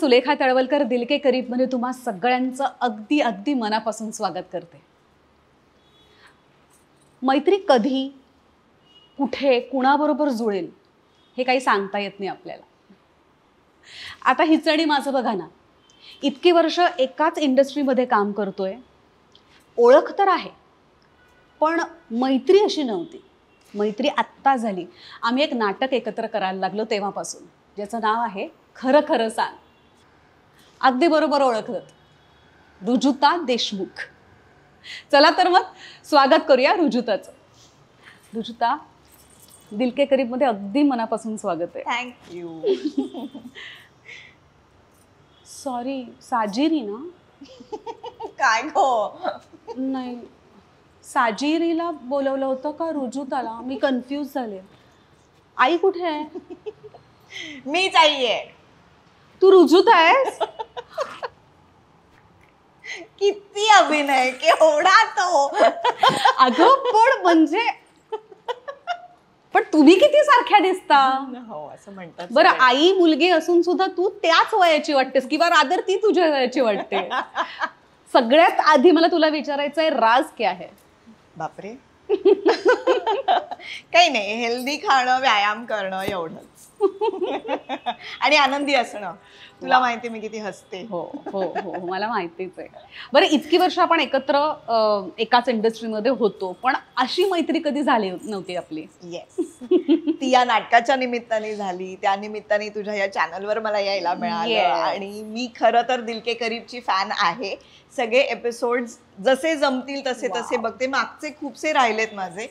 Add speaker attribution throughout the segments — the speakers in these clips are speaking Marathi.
Speaker 1: सुलेखा तळवलकर दिलके करीबमध्ये म्हणजे तुम्हा सगळ्यांचं अगदी अगदी मनापासून स्वागत करते. मैत्री कधी कुठे कुणाबरोबर जुळेल हे काही सांगता येत नाही आपल्याला. आता हिचडी माझं बघा ना. इतकी वर्ष एकाच इंडस्ट्रीमध्ये काम करतोय. ओळख तर आहे. पण मैत्री अशी नव्हती. मैत्री आत्ता झाली. आम्ही एक नाटक एकत्र करायला लागलो तेव्हापासून. ज्याचं नाव आहे खरं खरं सांग. अगदी बरोबर ओळखलं. रुजुता देशमुख. चला तर मग स्वागत करूया रुजुताचं. रुजुता दिलके करीबमध्ये अगदी मनापासून स्वागत आहे.
Speaker 2: थँक्यू
Speaker 1: सॉरी साजिरी ना
Speaker 2: काय गो?
Speaker 1: नाही. साजिरीला बोलवलं होतं का रुजुताला? मी कन्फ्यूज झाले. आई कुठे आहे?
Speaker 2: मीच आई आहे.
Speaker 1: तू रुजुत आहेस.
Speaker 2: किती अभिनय केवढा तो.
Speaker 1: अगं पण म्हणजे पण तुम्ही किती सारख्या दिसता.
Speaker 2: हो असं म्हणतात
Speaker 1: बरं. आई मुलगी असून सुद्धा तू त्याच वयाची वाटतेस किंवा रादर ती तुझ्या वयाची वाटते. सगळ्यात आधी मला तुला विचारायचं आहे राज क्या है?
Speaker 2: बापरे. काही नाही हेल्दी खाणं व्यायाम करणं एवढंच. आणि आनंदी असणं. तुला माहिती मी किती हसते.
Speaker 1: हो हो हो हो, मला माहितीच आहे. बरं इतकी वर्ष आपण एकत्र एकाच इंडस्ट्रीमध्ये होतो पण अशी मैत्री कधी झाली नव्हती आपली?
Speaker 2: येस ती या नाटकाच्या निमित्ताने झाली त्या निमित्ताने तुझ्या या चॅनलवर मला यायला मिळालं
Speaker 1: Yes.
Speaker 2: आणि मी खरं तर दिलके करीबची फॅन आहे. सगळे एपिसोड जसे जमतील तसे
Speaker 1: Wow.
Speaker 2: तसे बघते. मागचे खूपसे राहिलेत माझे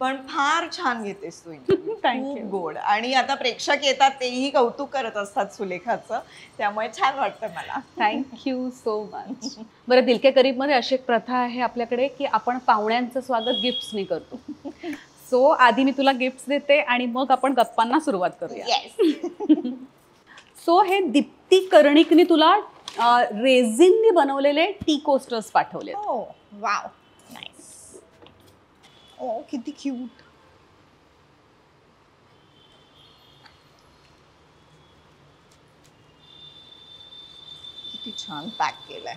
Speaker 2: पण फार छान घेतेस तू खूप. गोड. आणि आता प्रेक्षक येतात तेही कौतुक करत असतात सुलेखाचं. त्यामुळे छान वाटतं मला.
Speaker 1: थँक्यू सो मच बरं दिलके करीबमध्ये अशी एक प्रथा आहे आपल्याकडे की आपण पाहुण्यांचं स्वागत गिफ्ट्सनी करतो. सो आधी मी तुला गिफ्ट्स देते आणि मग आपण गप्पांना सुरुवात करूया.
Speaker 2: येस
Speaker 1: सो हे दीप्ती कर्णिकनी तुला रेझिननी बनवलेले टी कोस्टर्स पाठवले
Speaker 2: हो. वाव नाईस ओ किती क्यूट किती छान पॅक केलंय.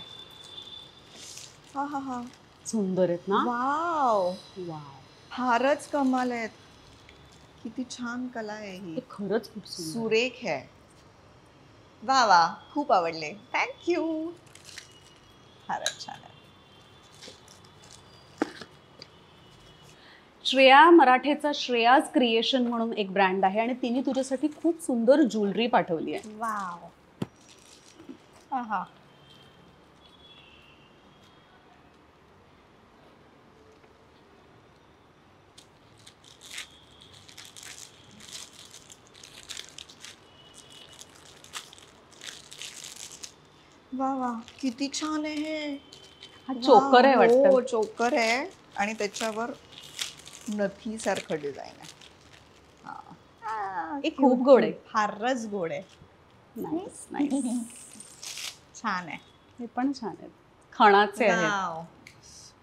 Speaker 2: हा हा हा.
Speaker 1: सुंदर आहेत ना?
Speaker 2: वाव
Speaker 1: वाव
Speaker 2: फारच कमाल आहेत. किती छान कला आहे ही.
Speaker 1: खरंच खूप
Speaker 2: सुरेख आहे. वा वा खूप आवडले. थँक्यू फारच छान आहे.
Speaker 1: श्रेया मराठेचा श्रेयाज क्रिएशन म्हणून एक ब्रँड आहे आणि तिने तुझ्यासाठी खूप सुंदर ज्वेलरी पाठवली आहे.
Speaker 2: वाव हा वा वा. किती छान आहे हे.
Speaker 1: हा चोकर आहे
Speaker 2: हो
Speaker 1: वाटतं.
Speaker 2: चोकर आहे. आणि त्याच्यावर नथी सारखं डिझाईन आहे. हा.
Speaker 1: हे खूप गोड आहे.
Speaker 2: फारच गोड आहे.
Speaker 1: नाईस नाईस
Speaker 2: छान आहे.
Speaker 1: हे पण छान आहेत खणाचे आहेत.
Speaker 2: Wow.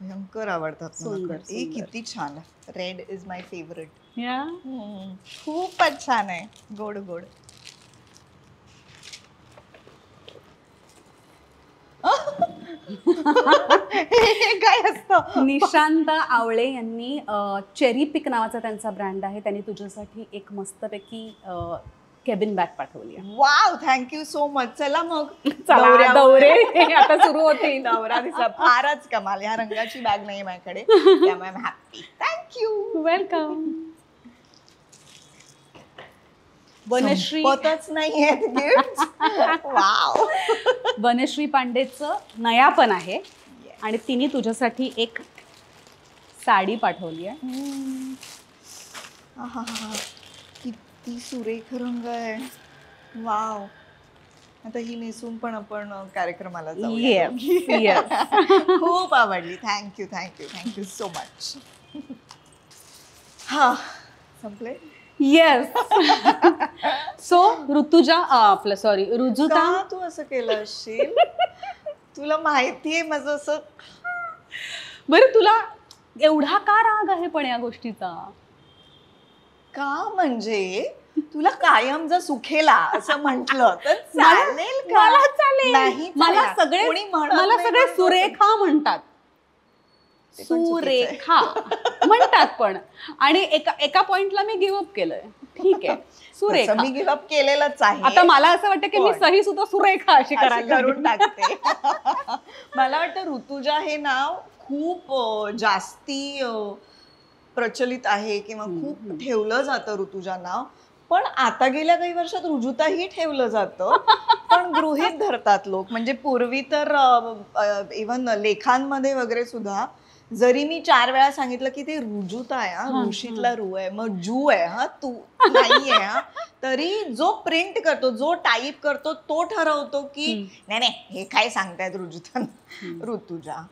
Speaker 2: भयंकर आवडतात मला
Speaker 1: सुंदर.
Speaker 2: हे
Speaker 1: सुंदर.
Speaker 2: किती छान आहे. रेड इज माय फेवरेट
Speaker 1: या?
Speaker 2: खूपच छान आहे. गोड गोड. काय असतं?
Speaker 1: निशांत आवळे यांनी चेरी पिक नावाचा त्यांचा ब्रँड आहे. त्यांनी तुझ्यासाठी एक मस्तपैकी केबिन बॅग पाठवली
Speaker 2: wow thank you so much चला मग.
Speaker 1: दौरे. आता सुरू होतील
Speaker 2: दौरा दिसा फारच कमाल. ह्या रंगाची बॅग नाही माझ्याकडे. त्यामुळे happy thank you
Speaker 1: welcome Vanashree
Speaker 2: संपतच नाहीये वाव
Speaker 1: वनश्री पांडेचं नयापण आहे. आणि तिने तुझ्यासाठी एक साडी पाठवली आहे.
Speaker 2: किती सुरेख रंग आहे. वाव आता ही नेसून पण आपण कार्यक्रमाला. खूप आवडली. Thank you thank you thank you so much हा. संपले
Speaker 1: येस सो ऋतुजा आपलं सॉरी रुजुता
Speaker 2: का तू असं केलं असशील तुला माहितीये माझं असं
Speaker 1: बरं तुला एवढा का राग आहे पण या गोष्टीचा?
Speaker 2: का म्हणजे? तुला कायम जर सुखेला असं म्हंटल तर चालेल का?
Speaker 1: मला चालेल.
Speaker 2: नाही
Speaker 1: मला. सगळे
Speaker 2: कोणी म्हणत
Speaker 1: मला
Speaker 2: नाही
Speaker 1: सगळे
Speaker 2: म्हणून
Speaker 1: सुरेखा म्हणतात. सुरेखा. म्हणतात पण. आणि एका एका पॉइंटला मी गिव्हअप केलंय. ठीक आहे. सुरेखा.
Speaker 2: मी गिव्हअप केलेलंच आहे.
Speaker 1: आता मला असं वाटतं की मी सही सुद्धा सुरेखा अशी
Speaker 2: करून टाकते. मला वाटतं ऋतुजा हे नाव खूप जास्ती प्रचलित आहे किंवा खूप. ठेवलं जातं ऋतुजा नाव. पण आता गेल्या काही वर्षात रुजुताही ठेवलं जातं. पण गृहित धरतात लोक. म्हणजे पूर्वी तर इव्हन लेखांमध्ये वगैरे सुद्धा जरी मी चार वेळा सांगितलं की ते रुजुता आहे हा
Speaker 1: हा,
Speaker 2: ऋषीतला रू आहे मग जू आहे हा तू नाही आहे हा तरी जो प्रिंट करतो जो टाईप करतो तो ठरवतो की. नाही नाही हे काय सांगतायत रुजुता
Speaker 1: हम्म.
Speaker 2: ऋतुजा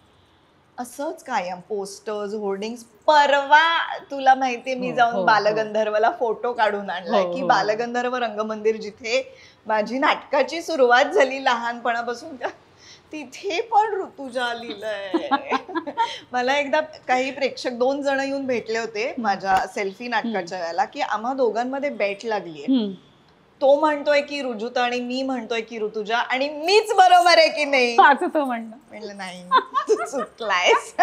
Speaker 2: असंच कायम पोस्टर्स होर्डिंग्स परवा तुला माहितीये मी
Speaker 1: हो,
Speaker 2: जाऊन
Speaker 1: हो,
Speaker 2: बालगंधर्वला फोटो काढून आणलाय
Speaker 1: हो,
Speaker 2: की
Speaker 1: हो.
Speaker 2: बालगंधर्व रंगमंदिर जिथे माझी नाटकाची सुरुवात झाली लहानपणापासून त्या- तिथे पण ऋतुजा लिहिलंय. मला एकदा काही प्रेक्षक दोन जण येऊन भेटले होते माझ्या सेल्फी नाटकाच्या वेळेला की आम्हा दोघांमध्ये बॅट लागलीये. तो म्हणतोय की रुजुता आणि मी म्हणतोय की ऋतुजा आणि मीच बरोबर आहे की नाही?
Speaker 1: असं तो म्हणणं.
Speaker 2: म्हणलं नाही तू चुकलायस.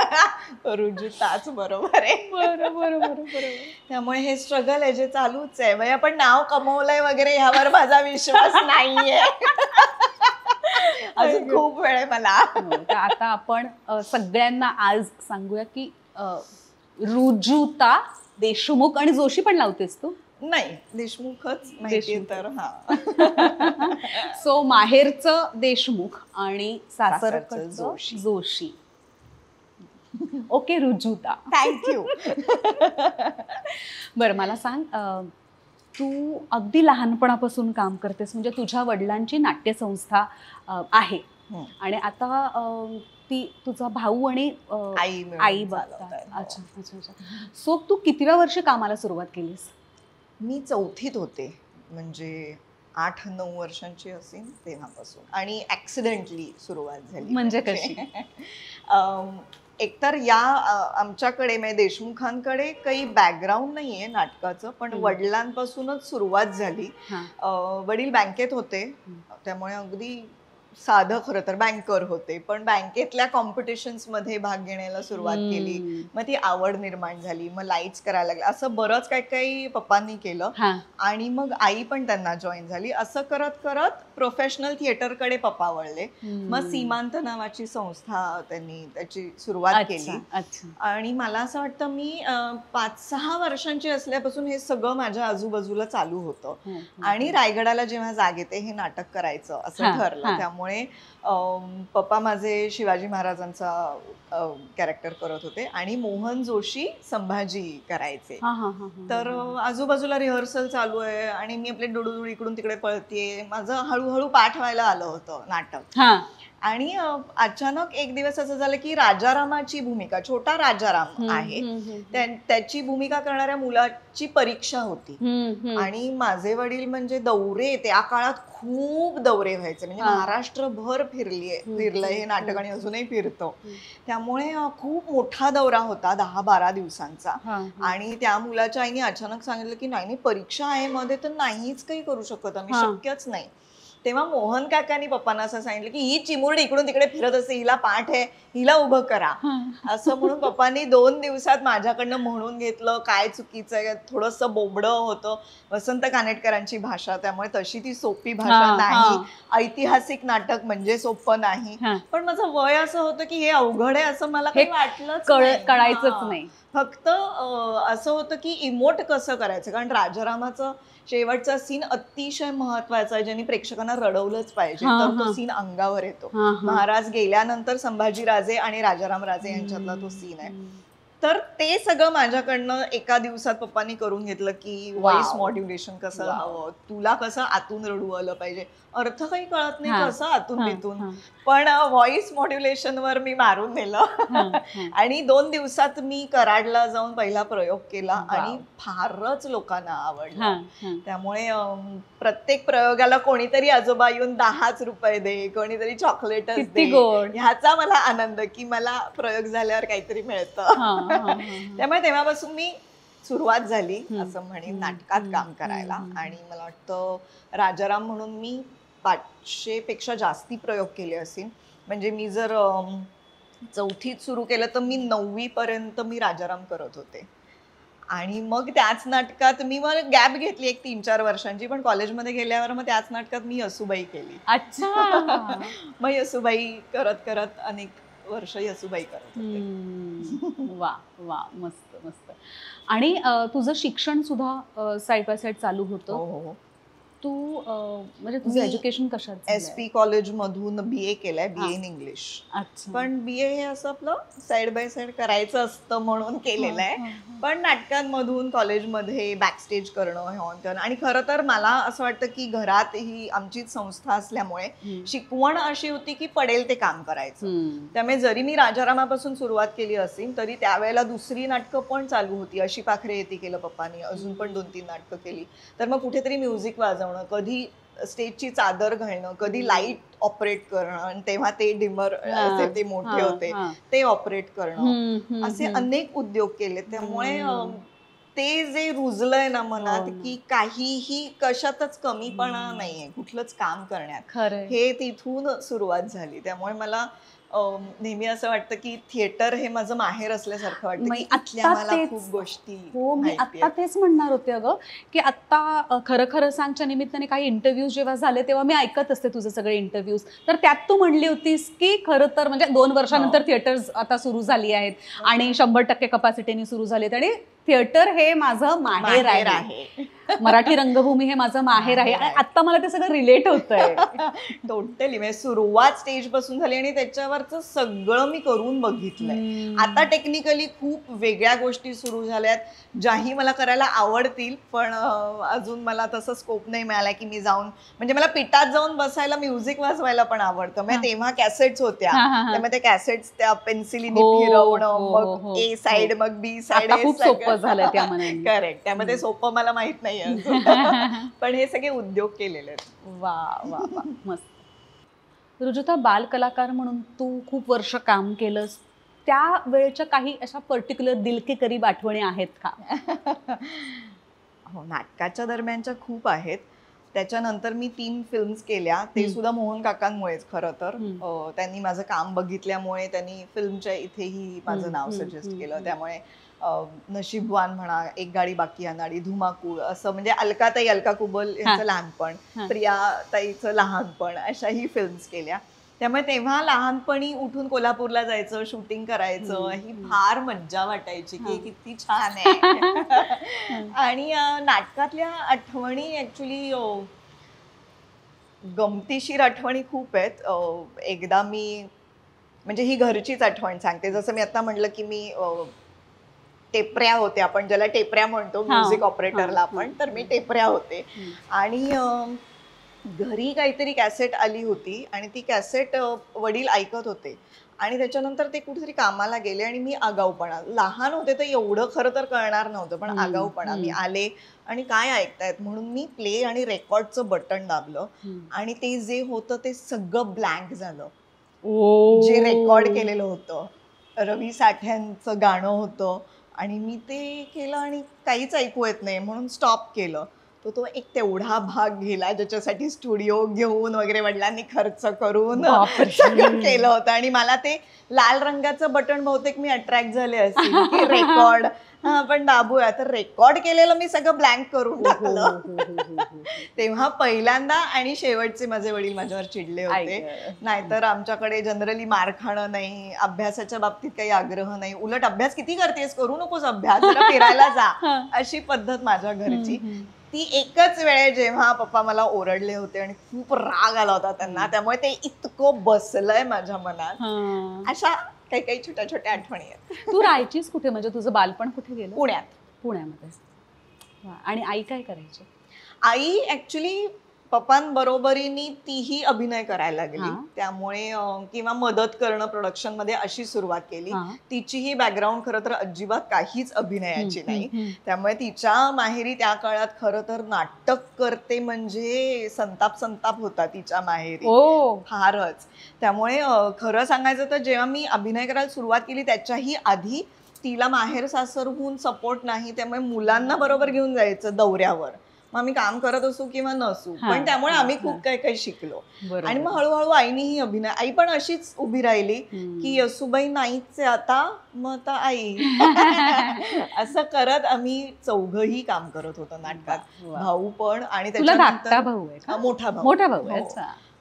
Speaker 2: रुजुताच बरोबर आहे.
Speaker 1: बरं बरं बरं बरं
Speaker 2: त्यामुळे हे स्ट्रगल आहे जे चालूच आहे. म्हणजे आपण नाव कमवलंय वगैरे ह्यावर माझा विश्वास नाहीये. अजून खूप वेळ आहे मला.
Speaker 1: हो, आता आपण सगळ्यांना आज सांगूया की रुजुता देशमुख आणि जोशी पण लावतेस तू?
Speaker 2: नाही देशमुखच
Speaker 1: देशमुख.
Speaker 2: तर हा.
Speaker 1: सो माहेरचं देशमुख आणि सासरचं
Speaker 2: सासरचं Joshi.
Speaker 1: Joshi. Okay Rujuta.
Speaker 2: Thank you.
Speaker 1: बरं मला सांग तू अगदी लहानपणापासून काम करतेस म्हणजे तुझ्या वडिलांची नाट्यसंस्था आहे. आणि आता ती तुझा भाऊ आणि
Speaker 2: आई
Speaker 1: आई
Speaker 2: हो.
Speaker 1: अच्छा अच्छा अच्छा. सो तू कितव्या वर्षी कामाला सुरुवात केलीस?
Speaker 2: मी चौथीत होते. म्हणजे आठ नऊ वर्षांची असेल तेव्हापासून. आणि ऍक्सिडेंटली सुरुवात झाली.
Speaker 1: म्हणजे कशी?
Speaker 2: एकतर या आमच्याकडे म्हणजे देशमुखांकडे काही बॅकग्राऊंड नाहीये नाटकाचं पण. वडिलांपासूनच सुरुवात झाली. वडील बँकेत होते. त्यामुळे अगदी साधं खरं तर बँकर होते पण बँकेतल्या कॉम्पिटिशन्समध्ये भाग घेण्याला सुरुवात केली. मग ती आवड निर्माण झाली मग लाईट्स करायला लागले. असं बरंच काही काही पप्पांनी केलं. आणि मग आई पण त्यांना जॉईन झाली. असं करत करत प्रोफेशनल थिएटरकडे पप्पा वळले. मग सीमांत नावाची संस्था त्यांनी त्याची सुरुवात केली. आणि मला असं वाटतं मी पाच सहा वर्षांची असल्यापासून हे सगळं माझ्या आजूबाजूला चालू होतं. आणि रायगडाला जेव्हा जाग येते हे नाटक करायचं असं ठरलं.
Speaker 1: हा.
Speaker 2: त्यामुळे पप्पा माझे शिवाजी महाराजांचा कॅरेक्टर करत होते आणि मोहन जोशी संभाजी करायचे. तर आजूबाजूला रिहर्सल चालू आहे आणि मी आपले डुडू इकडून तिकडे पळतीये. माझं हळूहळू पाठ व्हायला आलं होतं नाटक.
Speaker 1: हा.
Speaker 2: आणि अचानक एक दिवस असं झालं की राजारामाची भूमिका छोटा राजाराम आहे त्याची भूमिका करणाऱ्या मुलाची परीक्षा होती. आणि माझे वडील म्हणजे दौरे त्या काळात खूप दौरे व्हायचे म्हणजे. महाराष्ट्रभर फिरलीये फिरलंय हे नाटक. आणि अजूनही फिरतो. त्यामुळे खूप मोठा दौरा होता दहा बारा दिवसांचा. आणि त्या मुलाच्या आईने अचानक सांगितलं की नाही परीक्षा आहे मध्ये तर नाहीच काही करू शकत आम्ही. शक्यच नाही तेव्हा मोहन काकांनी पप्पांना असं सांगितलं की ही चिमुरडी इकडून तिकडे फिरत असते हिला पाठ आहे. हिला उभं करा. असं म्हणून पप्पांनी दोन दिवसात माझ्याकडनं म्हणून घेतलं काय चुकीचं आहे थोडस बोबडं होतं वसंत कानेटकरांची भाषा त्यामुळे तशी ती सोपी भाषा नाही ऐतिहासिक नाटक म्हणजे सोपं नाही. पण माझं वय असं होतं की हे अवघड आहे असं मला काही नाही.
Speaker 1: कळायचंच. नाही
Speaker 2: फक्त असं होतं की इमोट कसं करायचं कारण राजारामाचं शेवटचा सीन अतिशय महत्त्वाचा आहे ज्यांनी प्रेक्षकांना रडवलंच पाहिजे तर तो. सीन अंगावर येतो. महाराज गेल्यानंतर संभाजी राजे आणि राजाराम राजे यांच्यातला तो सीन आहे. तर ते सगळं माझ्याकडनं एका दिवसात पप्पांनी करून घेतलं की. व्हॉइस मॉड्युलेशन कसं. हवं तुला कसं आतून रडू आलं पाहिजे अर्थ काही कळत नाही. कसं आतून
Speaker 1: हा,
Speaker 2: पण व्हॉइस मॉड्युलेशन वर मी मारून नेलं. आणि दोन दिवसात मी कराडला जाऊन पहिला प्रयोग केला. आणि फारच लोकांना आवडला. त्यामुळे प्रत्येक प्रयोगाला कोणीतरी आजोबा येऊन दहाच रुपये दे कोणीतरी दे
Speaker 1: गोड
Speaker 2: ह्याचा मला आनंद की मला प्रयोग झाल्यावर काहीतरी मिळतं. त्यामुळे तेव्हापासून मी सुरुवात झाली. असं म्हणेन
Speaker 1: हम्म.
Speaker 2: नाटकात काम. करायला. आणि मला वाटतं राजाराम म्हणून मी पाचशे पेक्षा जास्ती प्रयोग केले असतील म्हणजे मी जर चौथीत सुरू केलं तर मी नववी पर्यंत मी राजाराम करत होते आणि मग त्याच नाटकात मी मग गॅप घेतली एक तीन चार वर्षांची पण कॉलेजमध्ये गेल्यावर मग त्याच नाटकात मी यसुबाई केली.
Speaker 1: अच्छा.
Speaker 2: मग यसुबाई करत करत अनेक वर्ष यसुबाई करत होते.
Speaker 1: वा वा मस्त मस्त. आणि तुझं शिक्षण सुद्धा साईड बाय साईड चालू
Speaker 2: हो
Speaker 1: होतं
Speaker 2: हो.
Speaker 1: तू म्हणजे तुझं एज्युकेशन कशात
Speaker 2: एस? पी कॉलेज मधून बी ए केलंय बी. इन इंग्लिश पण बी ए हे असं आपलं साईड बाय साईड करायचं असतं म्हणून केलेलं आहे. पण नाटकांमधून कॉलेजमध्ये बॅकस्टेज करणं हे ऑन करणं. आणि खरं तर मला असं वाटतं की घरात ही आमचीच संस्था असल्यामुळे. शिकवण अशी होती की पडेल ते काम करायचं. त्यामुळे जरी मी राजारामापासून सुरुवात केली असेल तरी त्यावेळेला दुसरी नाटकं पण चालू होती. अशी पाखरे येते केलं पप्पानी. अजून पण दोन तीन नाटकं केली. तर मग कुठेतरी म्युझिक वाजवणं कधी स्टेजची चादर घालणं कधी लाइट ऑपरेट करणं आणि तेव्हा ते डिमर असे ते मोठे होते. ते ऑपरेट करणं असे. अनेक उद्योग केले त्यामुळे ते जे रुजलंय ना मनात
Speaker 1: हो.
Speaker 2: की काहीही कशातच कमीपणा. नाहीये कुठलंच काम करण्यात हे तिथून सुरुवात झाली त्यामुळे मला नेहमी असं वाटतं की थिएटर हे माझं माहेर असल्यासारखं वाटतं खूप गोष्टी
Speaker 1: हो मी आत्ता. तेच म्हणणार होते अगं की आत्ता खरं खरं सांगच्या निमित्ताने काही इंटरव्ह्यूज जेव्हा झाले तेव्हा मी ऐकत असते तुझे सगळे इंटरव्ह्यूज तर त्यात तू म्हणली होतीस की खरं तर म्हणजे दोन वर्षानंतर
Speaker 2: हो.
Speaker 1: थिएटर्स आता सुरू झाली आहेत आणि शंभर टक्के कपॅसिटीने सुरू झालेत आणि थिएटर हे माझं माहेर आहे. मराठी रंगभूमी हे माझं माहेर आहे. आत्ता मला ते सगळं रिलेट होत आहे
Speaker 2: टोटली म्हणजे सुरुवात स्टेजपासून झाली आणि त्याच्यावरच सगळं मी करून बघितलंय आता टेक्निकली खूप वेगळ्या गोष्टी सुरू झाल्यात ज्याही मला करायला आवडतील पण अजून मला तसं स्कोप नाही मिळाला की मी जाऊन म्हणजे मला पिठात जाऊन बसायला म्युझिक वाजवायला पण आवडतं
Speaker 1: हा.
Speaker 2: म्हणजे तेव्हा कॅसेट्स होत्या
Speaker 1: हा, हा, हा.
Speaker 2: त्यामुळे ते कॅसेट्स त्या पेन्सिलीने
Speaker 1: हो,
Speaker 2: फिरवणं
Speaker 1: हो, हो,
Speaker 2: मग
Speaker 1: हो,
Speaker 2: ए साइड
Speaker 1: हो.
Speaker 2: मग बी साइड
Speaker 1: आता खूप सोपं त्या मनाने
Speaker 2: करेक्ट त्यामध्ये. सोपं मला माहीत नाही पण हे सगळे उद्योग केलेले आहेत.
Speaker 1: वा वा वा. मस्त. रुजुता बाल कलाकार म्हणून तू खूप वर्ष काम केलंस. त्या वेळच्या काही अशा पर्टिक्युलर दिलके करीब आठवणी आहेत का?
Speaker 2: हो नाटकाच्या दरम्यानच्या खूप आहेत. त्याच्यानंतर मी तीन फिल्म्स केल्या. ते. सुद्धा मोहन काकांमुळेच खरं तर. त्यांनी माझं काम बघितल्यामुळे त्यांनी फिल्मच्या इथेही माझं नाव सजेस्ट केलं. त्यामुळे नशीबवान म्हणा एक गाडी बाकी अनाडी धुमाकूळ असं म्हणजे अलकाताई अलका कुबल यांचं लहानपण
Speaker 1: हा.
Speaker 2: प्रिया ताईचं लहानपण अशाही फिल्म्स केल्या. त्यामुळे तेव्हा लहानपणी उठून कोल्हापूरला जायचं शूटिंग करायचं ही. फार मज्जा वाटायची की. किती छान आहे. आणि नाटकातल्या आठवणी ऍक्च्युली गमतीशीर आठवणी खूप आहेत. एकदा मी म्हणजे ही घरचीच आठवण सांगते. जसं मी आता म्हटलं की मी टेपऱ्या होते आपण ज्याला टेपऱ्या म्हणतो म्युझिक ऑपरेटरला आपण. तर मी टेपऱ्या होते. आणि घरी काहीतरी कॅसेट आली होती आणि ती कॅसेट वडील ऐकत होते आणि त्याच्यानंतर ते कुठेतरी कामाला गेले आणि मी आगाऊपणा लहान होते तर एवढं खरं तर कळणार नव्हतं पण आगाऊपणा मी. आले आणि काय ऐकतायत म्हणून मी प्ले आणि रेकॉर्डचं बटन दाबलं. आणि ते जे होतं ते सगळं ब्लँक झालं. जे रेकॉर्ड केलेलं होतं रवी साठ्यांचं गाणं होतं आणि मी ते केलं आणि काहीच ऐकू येत नाही म्हणून स्टॉप केलं. तो तो एक तेवढा भाग गेला ज्याच्यासाठी स्टुडिओ घेऊन वगैरे वडिलांनी खर्च करून. सगळं केलं होतं. आणि मला ते लाल रंगाचं बटन बहुतेक मी अट्रॅक्ट झाले असतील. की रेकॉर्ड हा आपण दाबूया तर रेकॉर्ड केलेलं मी सगळं ब्लँक करून
Speaker 1: हो, हो,
Speaker 2: टाकलं
Speaker 1: हो.
Speaker 2: तेव्हा पहिल्यांदा आणि शेवटचे माझे वडील माझ्यावर चिडले होते. नाहीतर आमच्याकडे जनरली मार खाणं नाही अभ्यासाच्या बाबतीत काही आग्रह नाही उलट अभ्यास किती करतेस करू नकोस अभ्यास फिरायला जा. अशी पद्धत माझ्या घरची. ती एकच वेळे जेव्हा पप्पा मला ओरडले होते आणि खूप राग आला होता त्यांना त्यामुळे ते इतकं बसलंय माझ्या मनात. अशा काही काही छोट्या छोट्या आठवणी आहेत.
Speaker 1: तू राहायचीस कुठे? म्हणजे तुझं बालपण कुठे गेलं?
Speaker 2: पुण्यात.
Speaker 1: पुण्यामध्ये. आणि आई काय करायची?
Speaker 2: आई ऍक्च्युली पप्पांबरोबरीने तीही अभिनय करायला लागली. त्यामुळे किंवा मदत करणं प्रोडक्शनमध्ये अशी सुरुवात केली. तिचीही बॅकग्राऊंड खरं तर अजिबात काहीच अभिनयाची नाही. त्यामुळे तिच्या माहेरी त्या काळात खरं तर नाटक करते म्हणजे संताप संताप होता तिच्या माहेरी. फारच. त्यामुळे खरं सांगायचं तर जेव्हा मी अभिनय करायला सुरुवात केली त्याच्याही आधी तिला माहेर सासरहून सपोर्ट नाही त्यामुळे मुलांना बरोबर घेऊन जायचं दौऱ्यावर. मग आम्ही काम करत असू किंवा नसू पण त्यामुळे आम्ही. खूप काही काही शिकलो. आणि मग हळूहळू आईनीही अभिनय आई पण अशीच उभी राहिली. की यसुबाई नाहीच आता मग आता आई असं करत आम्ही चौघही काम करत होतो नाटकात. भाऊ पण आणि त्याच्यानंतर मोठा भाऊ
Speaker 1: मोठा भाऊ
Speaker 2: हो.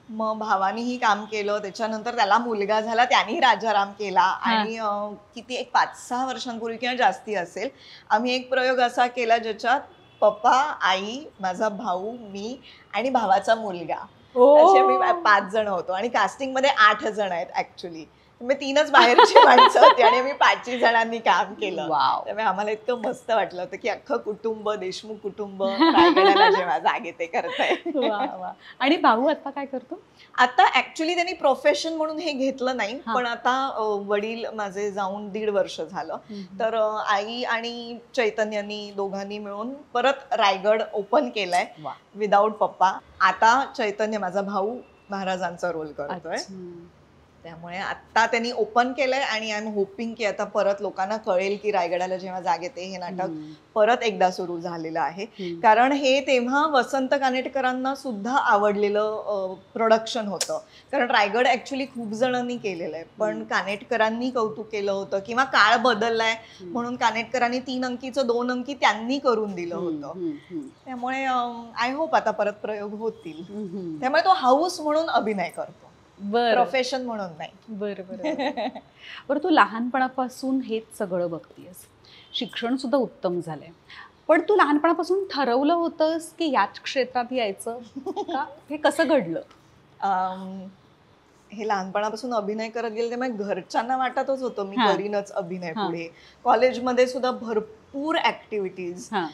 Speaker 2: मग भावानीही काम केलं त्याच्यानंतर त्याला मुलगा झाला त्यांनी राजाराम केला आणि किती एक पाच सहा वर्षांपूर्वी किंवा जास्ती असेल आम्ही एक प्रयोग असा केला ज्याच्यात पप्पा आई माझा भाऊ मी आणि भावाचा मुलगा. असे आम्ही पाच जण होतो आणि कास्टिंगमध्ये आठ जण आहेत ऍक्च्युली मी तीनच बाहेरची माणसं होती आणि मी पाचही जणांनी काम केलं त्यामुळे आम्हाला इतकं मस्त वाटलं होतं की अख्खं कुटुंब देशमुख कुटुंब जेव्हा जागे ते
Speaker 1: वा. आणि भाऊ आता काय करतो
Speaker 2: आता ऍक्च्युली त्यांनी प्रोफेशन म्हणून हे घेतलं नाही. पण आता वडील माझे जाऊन दीड वर्ष झालं तर आई आणि चैतन्यांनी दोघांनी मिळून परत रायगड ओपन केलाय. विदाऊट पप्पा आता चैतन्य माझा भाऊ महाराजांचा रोल करतोय. त्यामुळे आता त्यांनी ओपन केलंय आणि आय एम होपिंग की आता परत लोकांना कळेल की रायगडाला जेव्हा जाग येते हे नाटक. परत एकदा सुरू झालेलं आहे. कारण हे तेव्हा वसंत कानेटकरांना सुद्धा आवडलेलं प्रोडक्शन होतं कारण रायगड ऍक्च्युली खूप जणांनी केलेलं आहे पण. कानेटकरांनी कौतुक केलं होतं किंवा काळ बदललाय. म्हणून कानेटकरांनी तीन अंकीचं दोन अंकी त्यांनी करून दिलं होतं. त्यामुळे आय होप आता परत प्रयोग होतील. त्यामुळे तो हाऊस म्हणून अभिनय करतो
Speaker 1: बरं.
Speaker 2: प्रोफेशन म्हणून नाही.
Speaker 1: बरं बरं बरं. तू लहानपणापासून हेच सगळं बघतीयस. शिक्षण सुद्धा उत्तम झालंय. पण तू लहानपणापासून ठरवलं होतंस की याच क्षेत्रात यायचं का? हे कसं घडलं?
Speaker 2: अम, हे लहानपणापासून अभिनय करत गेले त्यामुळे घरच्यांना वाटतच होतं मी
Speaker 1: हा.
Speaker 2: करीनच अभिनय
Speaker 1: हा.
Speaker 2: पुढे. कॉलेजमध्ये सुद्धा भरपूर ऍक्टिव्हिटीज
Speaker 1: हा.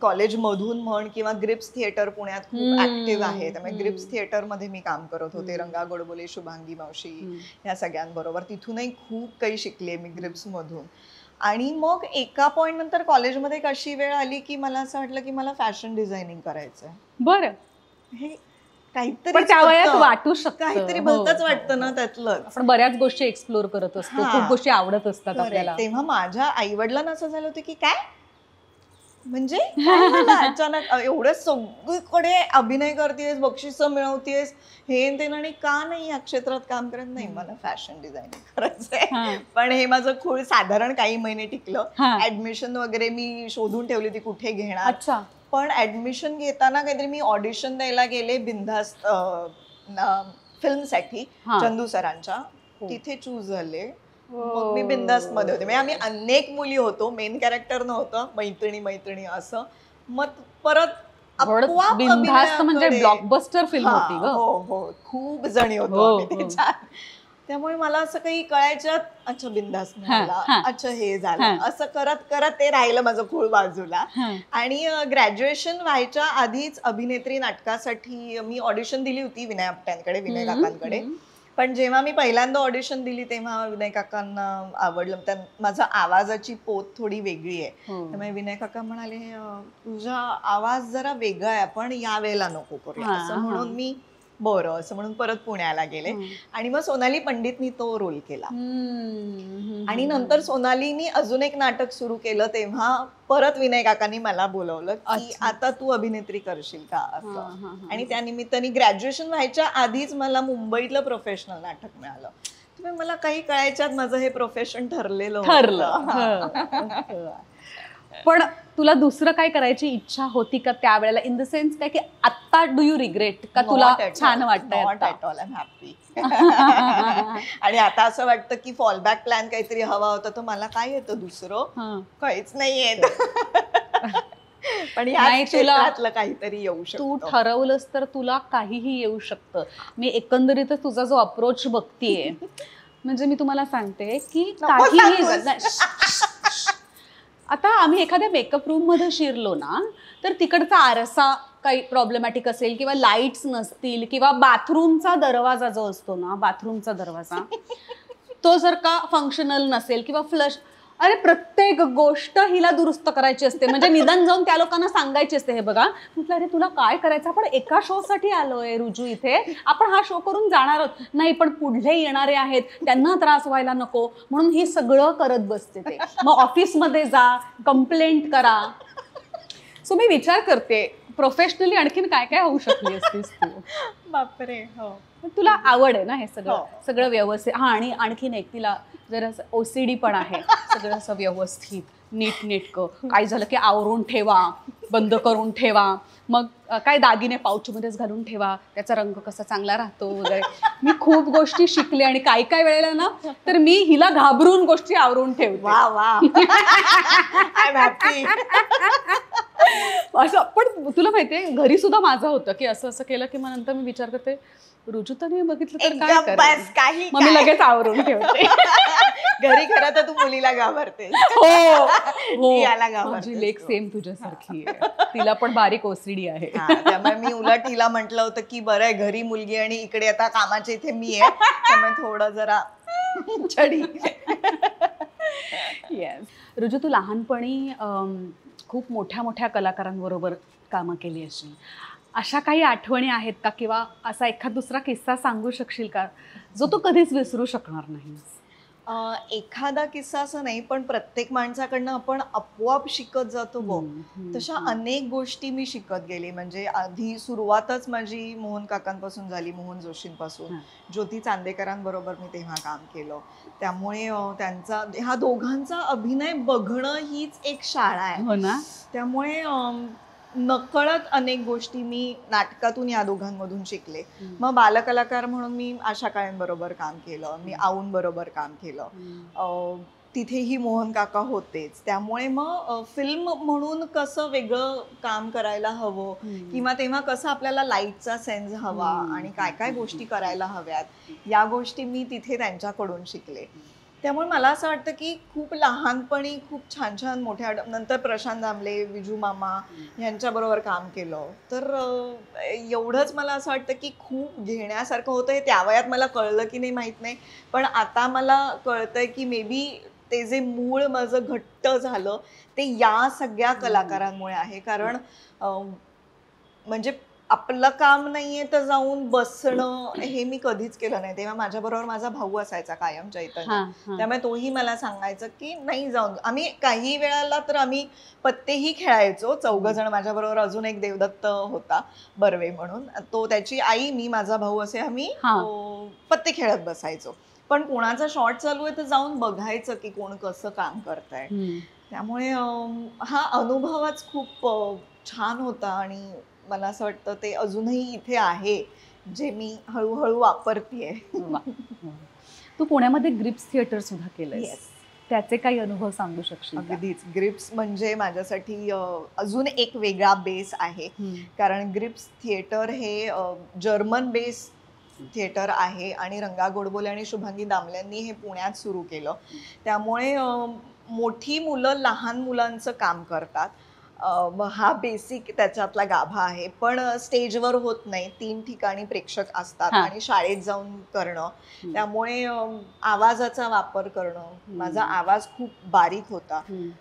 Speaker 2: कॉलेजमधून म्हण किंवा ग्रिप्स थिएटर पुण्यात खूप ऍक्टिव्ह आहे. त्यामुळे. ग्रिप्स थिएटरमध्ये मी काम करत होते. रंगा गोडबोले शुभांगी मावशी. ह्या सगळ्यांबरोबर. तिथूनही खूप काही शिकले मी ग्रिप्स मधून. आणि मग एका पॉइंट नंतर कॉलेजमध्ये एक अशी वेळ आली की मला असं वाटलं की मला फॅशन डिझायनिंग करायचं आहे
Speaker 1: बरं.
Speaker 2: हे काहीतरी
Speaker 1: पण त्या वयात
Speaker 2: होतं.
Speaker 1: वाटू शकतं
Speaker 2: काहीतरी
Speaker 1: हो,
Speaker 2: भलतंच
Speaker 1: हो,
Speaker 2: वाटतं ना
Speaker 1: हो.
Speaker 2: त्यातलंच
Speaker 1: आपण बऱ्याच गोष्टी एक्सप्लोर करत असतो. खूप गोष्टी आवडत असतात. आपल्याला
Speaker 2: तेव्हा माझ्या आई वडिलांना असं झालं होतं की काय म्हणजे अचानक एवढं सगळीकडे अभिनय करतेस बक्षिस मिळवतेस हे न ते आणि का नाही या क्षेत्रात काम करत नाही मला फॅशन डिझायनिंग करायचंय. पण हे माझं खूळ साधारण काही महिने टिकलं. ऍडमिशन वगैरे मी शोधून ठेवली ती कुठे घेणार
Speaker 1: अच्छा
Speaker 2: पण ऍडमिशन घेताना काहीतरी मी ऑडिशन द्यायला गेले बिंदास्त फिल्मसाठी
Speaker 1: हा.
Speaker 2: चंदू सरांच्या.
Speaker 1: हो.
Speaker 2: तिथे चूज झाले. मग मी बिंदास्त मध्ये होते. म्हणजे आम्ही अनेक मुली होतो मेन कॅरेक्टर नव्हतं मैत्रिणी मैत्रिणी असं. मग परत
Speaker 1: म्हणजे ब्लॉकबस्टर फिल्म
Speaker 2: हा,
Speaker 1: होती
Speaker 2: हो हो. खूप जणी होतो त्यामुळे मला असं काही कळायच्यात अच्छा बिंदास अच्छा हे झालं. असं करत करत ते राहिलं माझं खूळ बाजूला. आणि ग्रॅज्युएशन व्हायच्या आधीच अभिनेत्री नाटकासाठी मी ऑडिशन दिली होती विनय आपट्यांकडे विनय काकांकडे. पण जेव्हा मी पहिल्यांदा ऑडिशन दिली तेव्हा विनय काकांना आवडलं त्या माझा आवाजाची पोत थोडी वेगळी आहे
Speaker 1: हो.
Speaker 2: त्यामुळे विनय काका म्हणाले "अं, तुझा आवाज जरा वेगळा आहे आपण या वेळेला नको करूया
Speaker 1: हा,
Speaker 2: असं. म्हणून मी बरं असं म्हणून परत पुण्याला गेले. आणि मग सोनाली पंडितनी तो रोल केला. आणि नंतर सोनालीनी अजून एक नाटक सुरू केलं तेव्हा परत विनय काकांनी मला बोलवलं की. आता तू अभिनेत्री करशील का असं. आणि त्या निमित्ताने ग्रॅज्युएशन व्हायच्या आधीच मला मुंबईतलं प्रोफेशनल नाटक मिळालं मला काही कळायच्यात माझं हे प्रोफेशन ठरलेलं.
Speaker 1: ठरलं. पण तुला दुसरं काय करायची इच्छा होती का त्यावेळेला? इन द सेन्स काय की आत्ता डू यू रिग्रेट का तुला छान आता?
Speaker 2: happy. आणि आता असं वाटतं की फॉलबॅक प्लॅन काहीतरी हवा होता तर मला काय येतं दुसरं. काहीच नाही येत. पण
Speaker 1: तुला-
Speaker 2: काहीतरी येऊ
Speaker 1: तू ठरवलंस तर तुला काहीही येऊ शकतं. मी एकंदरीतच तुझा जो अप्रोच बघतीये म्हणजे मी तुम्हाला सांगते की काहीही आता आम्ही एखाद्या मेकअप रूममध्ये शिरलो ना तर तिकडचा आरसा काही प्रॉब्लेमॅटिक असेल किंवा लाईट्स नसतील किंवा बाथरूमचा दरवाजा जो असतो ना बाथरूमचा दरवाजा तो जर का फंक्शनल नसेल किंवा फ्लश अरे प्रत्येक गोष्ट हिला दुरुस्त करायची असते. म्हणजे निदान जाऊन त्या लोकांना सांगायची असते हे बघा म्हटलं अरे तुला काय करायचं? आपण एका शो साठी आलोय रुजू इथे. आपण हा शो करून जाणार आहोत. नाही पण पुढले येणारे आहेत. त्यांना त्रास व्हायला नको. म्हणून ही सगळं करत बसते ते. मग ऑफिसमध्ये जा कंप्लेंट करा. सो मी विचार करते प्रोफेशनली आणखीन काय काय होऊ शकली असतीस तू?
Speaker 2: बापरे हो.
Speaker 1: तुला आवड आहे ना हे सगळं?
Speaker 2: हो.
Speaker 1: सगळं व्यवस्थित. हा आणि आणखीन एक तिला जर ओसीडी पण आहे. सगळं असं व्यवस्थित नीट नेटकं काय झालं की आवरून ठेवा. बंद करून ठेवा. मग काय दागिने पाऊचमध्येच घालून ठेवा. त्याचा रंग कसा चांगला राहतो वगैरे. मी खूप गोष्टी शिकले आणि काही काही वेळेला ना तर मी हिला घाबरून गोष्टी आवरून ठेवते.
Speaker 2: वा वा.
Speaker 1: असं पण तुला माहितीये घरी सुद्धा माझं होतं की असं असं केलं की मग नंतर मी विचार करते रुजुताने बघितलं तर काय?
Speaker 2: बस काही
Speaker 1: मग मी. लगेच आवरून ठेवते.
Speaker 2: घरी खरं तर तू मुलीला घाबरते
Speaker 1: हो हो.
Speaker 2: याला घाबरतेस
Speaker 1: माझी लेख
Speaker 2: तू.
Speaker 1: सेम तुझ्यासारखी आहे. तिला पण बारीक ओसडी आहे.
Speaker 2: हा, त्यामुळे मी उलट हिला म्हंटल होतं की बरं आहे घरी मुलगी आणि इकडे आता कामाच्या इथे मी आहे. त्यामुळे थोडं जरा छडी
Speaker 1: येस रुजू तू लहानपणी अम, खूप मोठ्या मोठ्या कलाकारांबरोबर कामं केली अशी अशा काही आठवणी आहेत का? किंवा असा एखाद दुसरा किस्सा सांगू शकशील का? जो तू कधीच विसरू शकणार नाहीस.
Speaker 2: अं, एखादा किस्सा असं नाही पण प्रत्येक माणसाकडनं आपण आपोआप शिकत जातो बघ. तशा. अनेक गोष्टी मी शिकत गेले. म्हणजे आधी सुरुवातच माझी मोहन काकांपासून झाली मोहन जोशींपासून. ज्योती चांदेकरांबरोबर मी तेव्हा काम केलं. त्यामुळे त्यांचा ह्या दोघांचा अभिनय बघणं हीच एक शाळा आहे.
Speaker 1: हो
Speaker 2: त्यामुळे नकळत अनेक गोष्टी मी नाटकातून या दोघांमधून शिकले. मग बालकलाकार म्हणून मी आशा काळेंबरोबर काम केलं मी आऊंबरोबर काम केलं. तिथेही मोहन काका होतेच. त्यामुळे मग फिल्म म्हणून कसं वेगळं काम करायला हवं. किंवा तेव्हा कसं आपल्याला लाईटचा सेन्स हवा. आणि काय काय गोष्टी करायला हव्यात या गोष्टी मी तिथे त्यांच्याकडून शिकले. त्यामुळे मला असं वाटतं की खूप लहानपणी खूप छान छान मोठ्या नंतर प्रशांत दामले विजू मामा यांच्याबरोबर काम केलं. तर एवढंच मला असं वाटतं की खूप घेण्यासारखं होतं हे त्या वयात मला कळलं की नाही माहीत नाही. पण आता मला कळतंय की मे बी ते जे मूळ माझं घट्ट झालं ते या सगळ्या कलाकारांमुळे आहे. कारण म्हणजे आपलं काम नाहीये तर जाऊन बसणं हे मी कधीच केलं नाही. तेव्हा माझ्याबरोबर माझा भाऊ असायचा कायम चैतन्य.
Speaker 1: हा, हा.
Speaker 2: त्यामुळे तोही मला सांगायचं की नाही जाऊन. आम्ही काही वेळाला तर आम्ही पत्तेही खेळायचो. चौघ जण माझ्याबरोबर अजून एक देवदत्त होता बर्वे म्हणून. तो त्याची आई मी माझा भाऊ असे आम्ही पत्ते खेळत बसायचो. पण कोणाचा शॉर्ट चालू आहे तर जाऊन बघायचं की कोण कसं काम करताय. त्यामुळे हा अनुभवच खूप छान होता आणि मला असं वाटतं ते अजूनही इथे आहे जे मी हळूहळू वापरतीये
Speaker 1: वा. वा. तू पुण्यामध्ये ग्रिप्स थिएटर सुद्धा
Speaker 2: Yes.
Speaker 1: त्याचे काही अनुभव सांगू शकशील?
Speaker 2: अगदीच ग्रिप्स म्हणजे माझ्यासाठी अजून एक वेगळा बेस आहे. कारण ग्रिप्स थिएटर हे जर्मन बेस थिएटर आहे आणि रंगा गोडबोले आणि शुभांगी दामल्यांनी हे पुण्यात सुरू केलं त्यामुळे मोठी मुलं लहान मुलांचं काम करतात हा बेसिक त्याच्यातला गाभा आहे पण स्टेजवर होत नाही तीन ठिकाणी प्रेक्षक असतात. आणि शाळेत जाऊन करणं. त्यामुळे आवाजाचा वापर करणं माझा. आवाज खूप बारीक होता.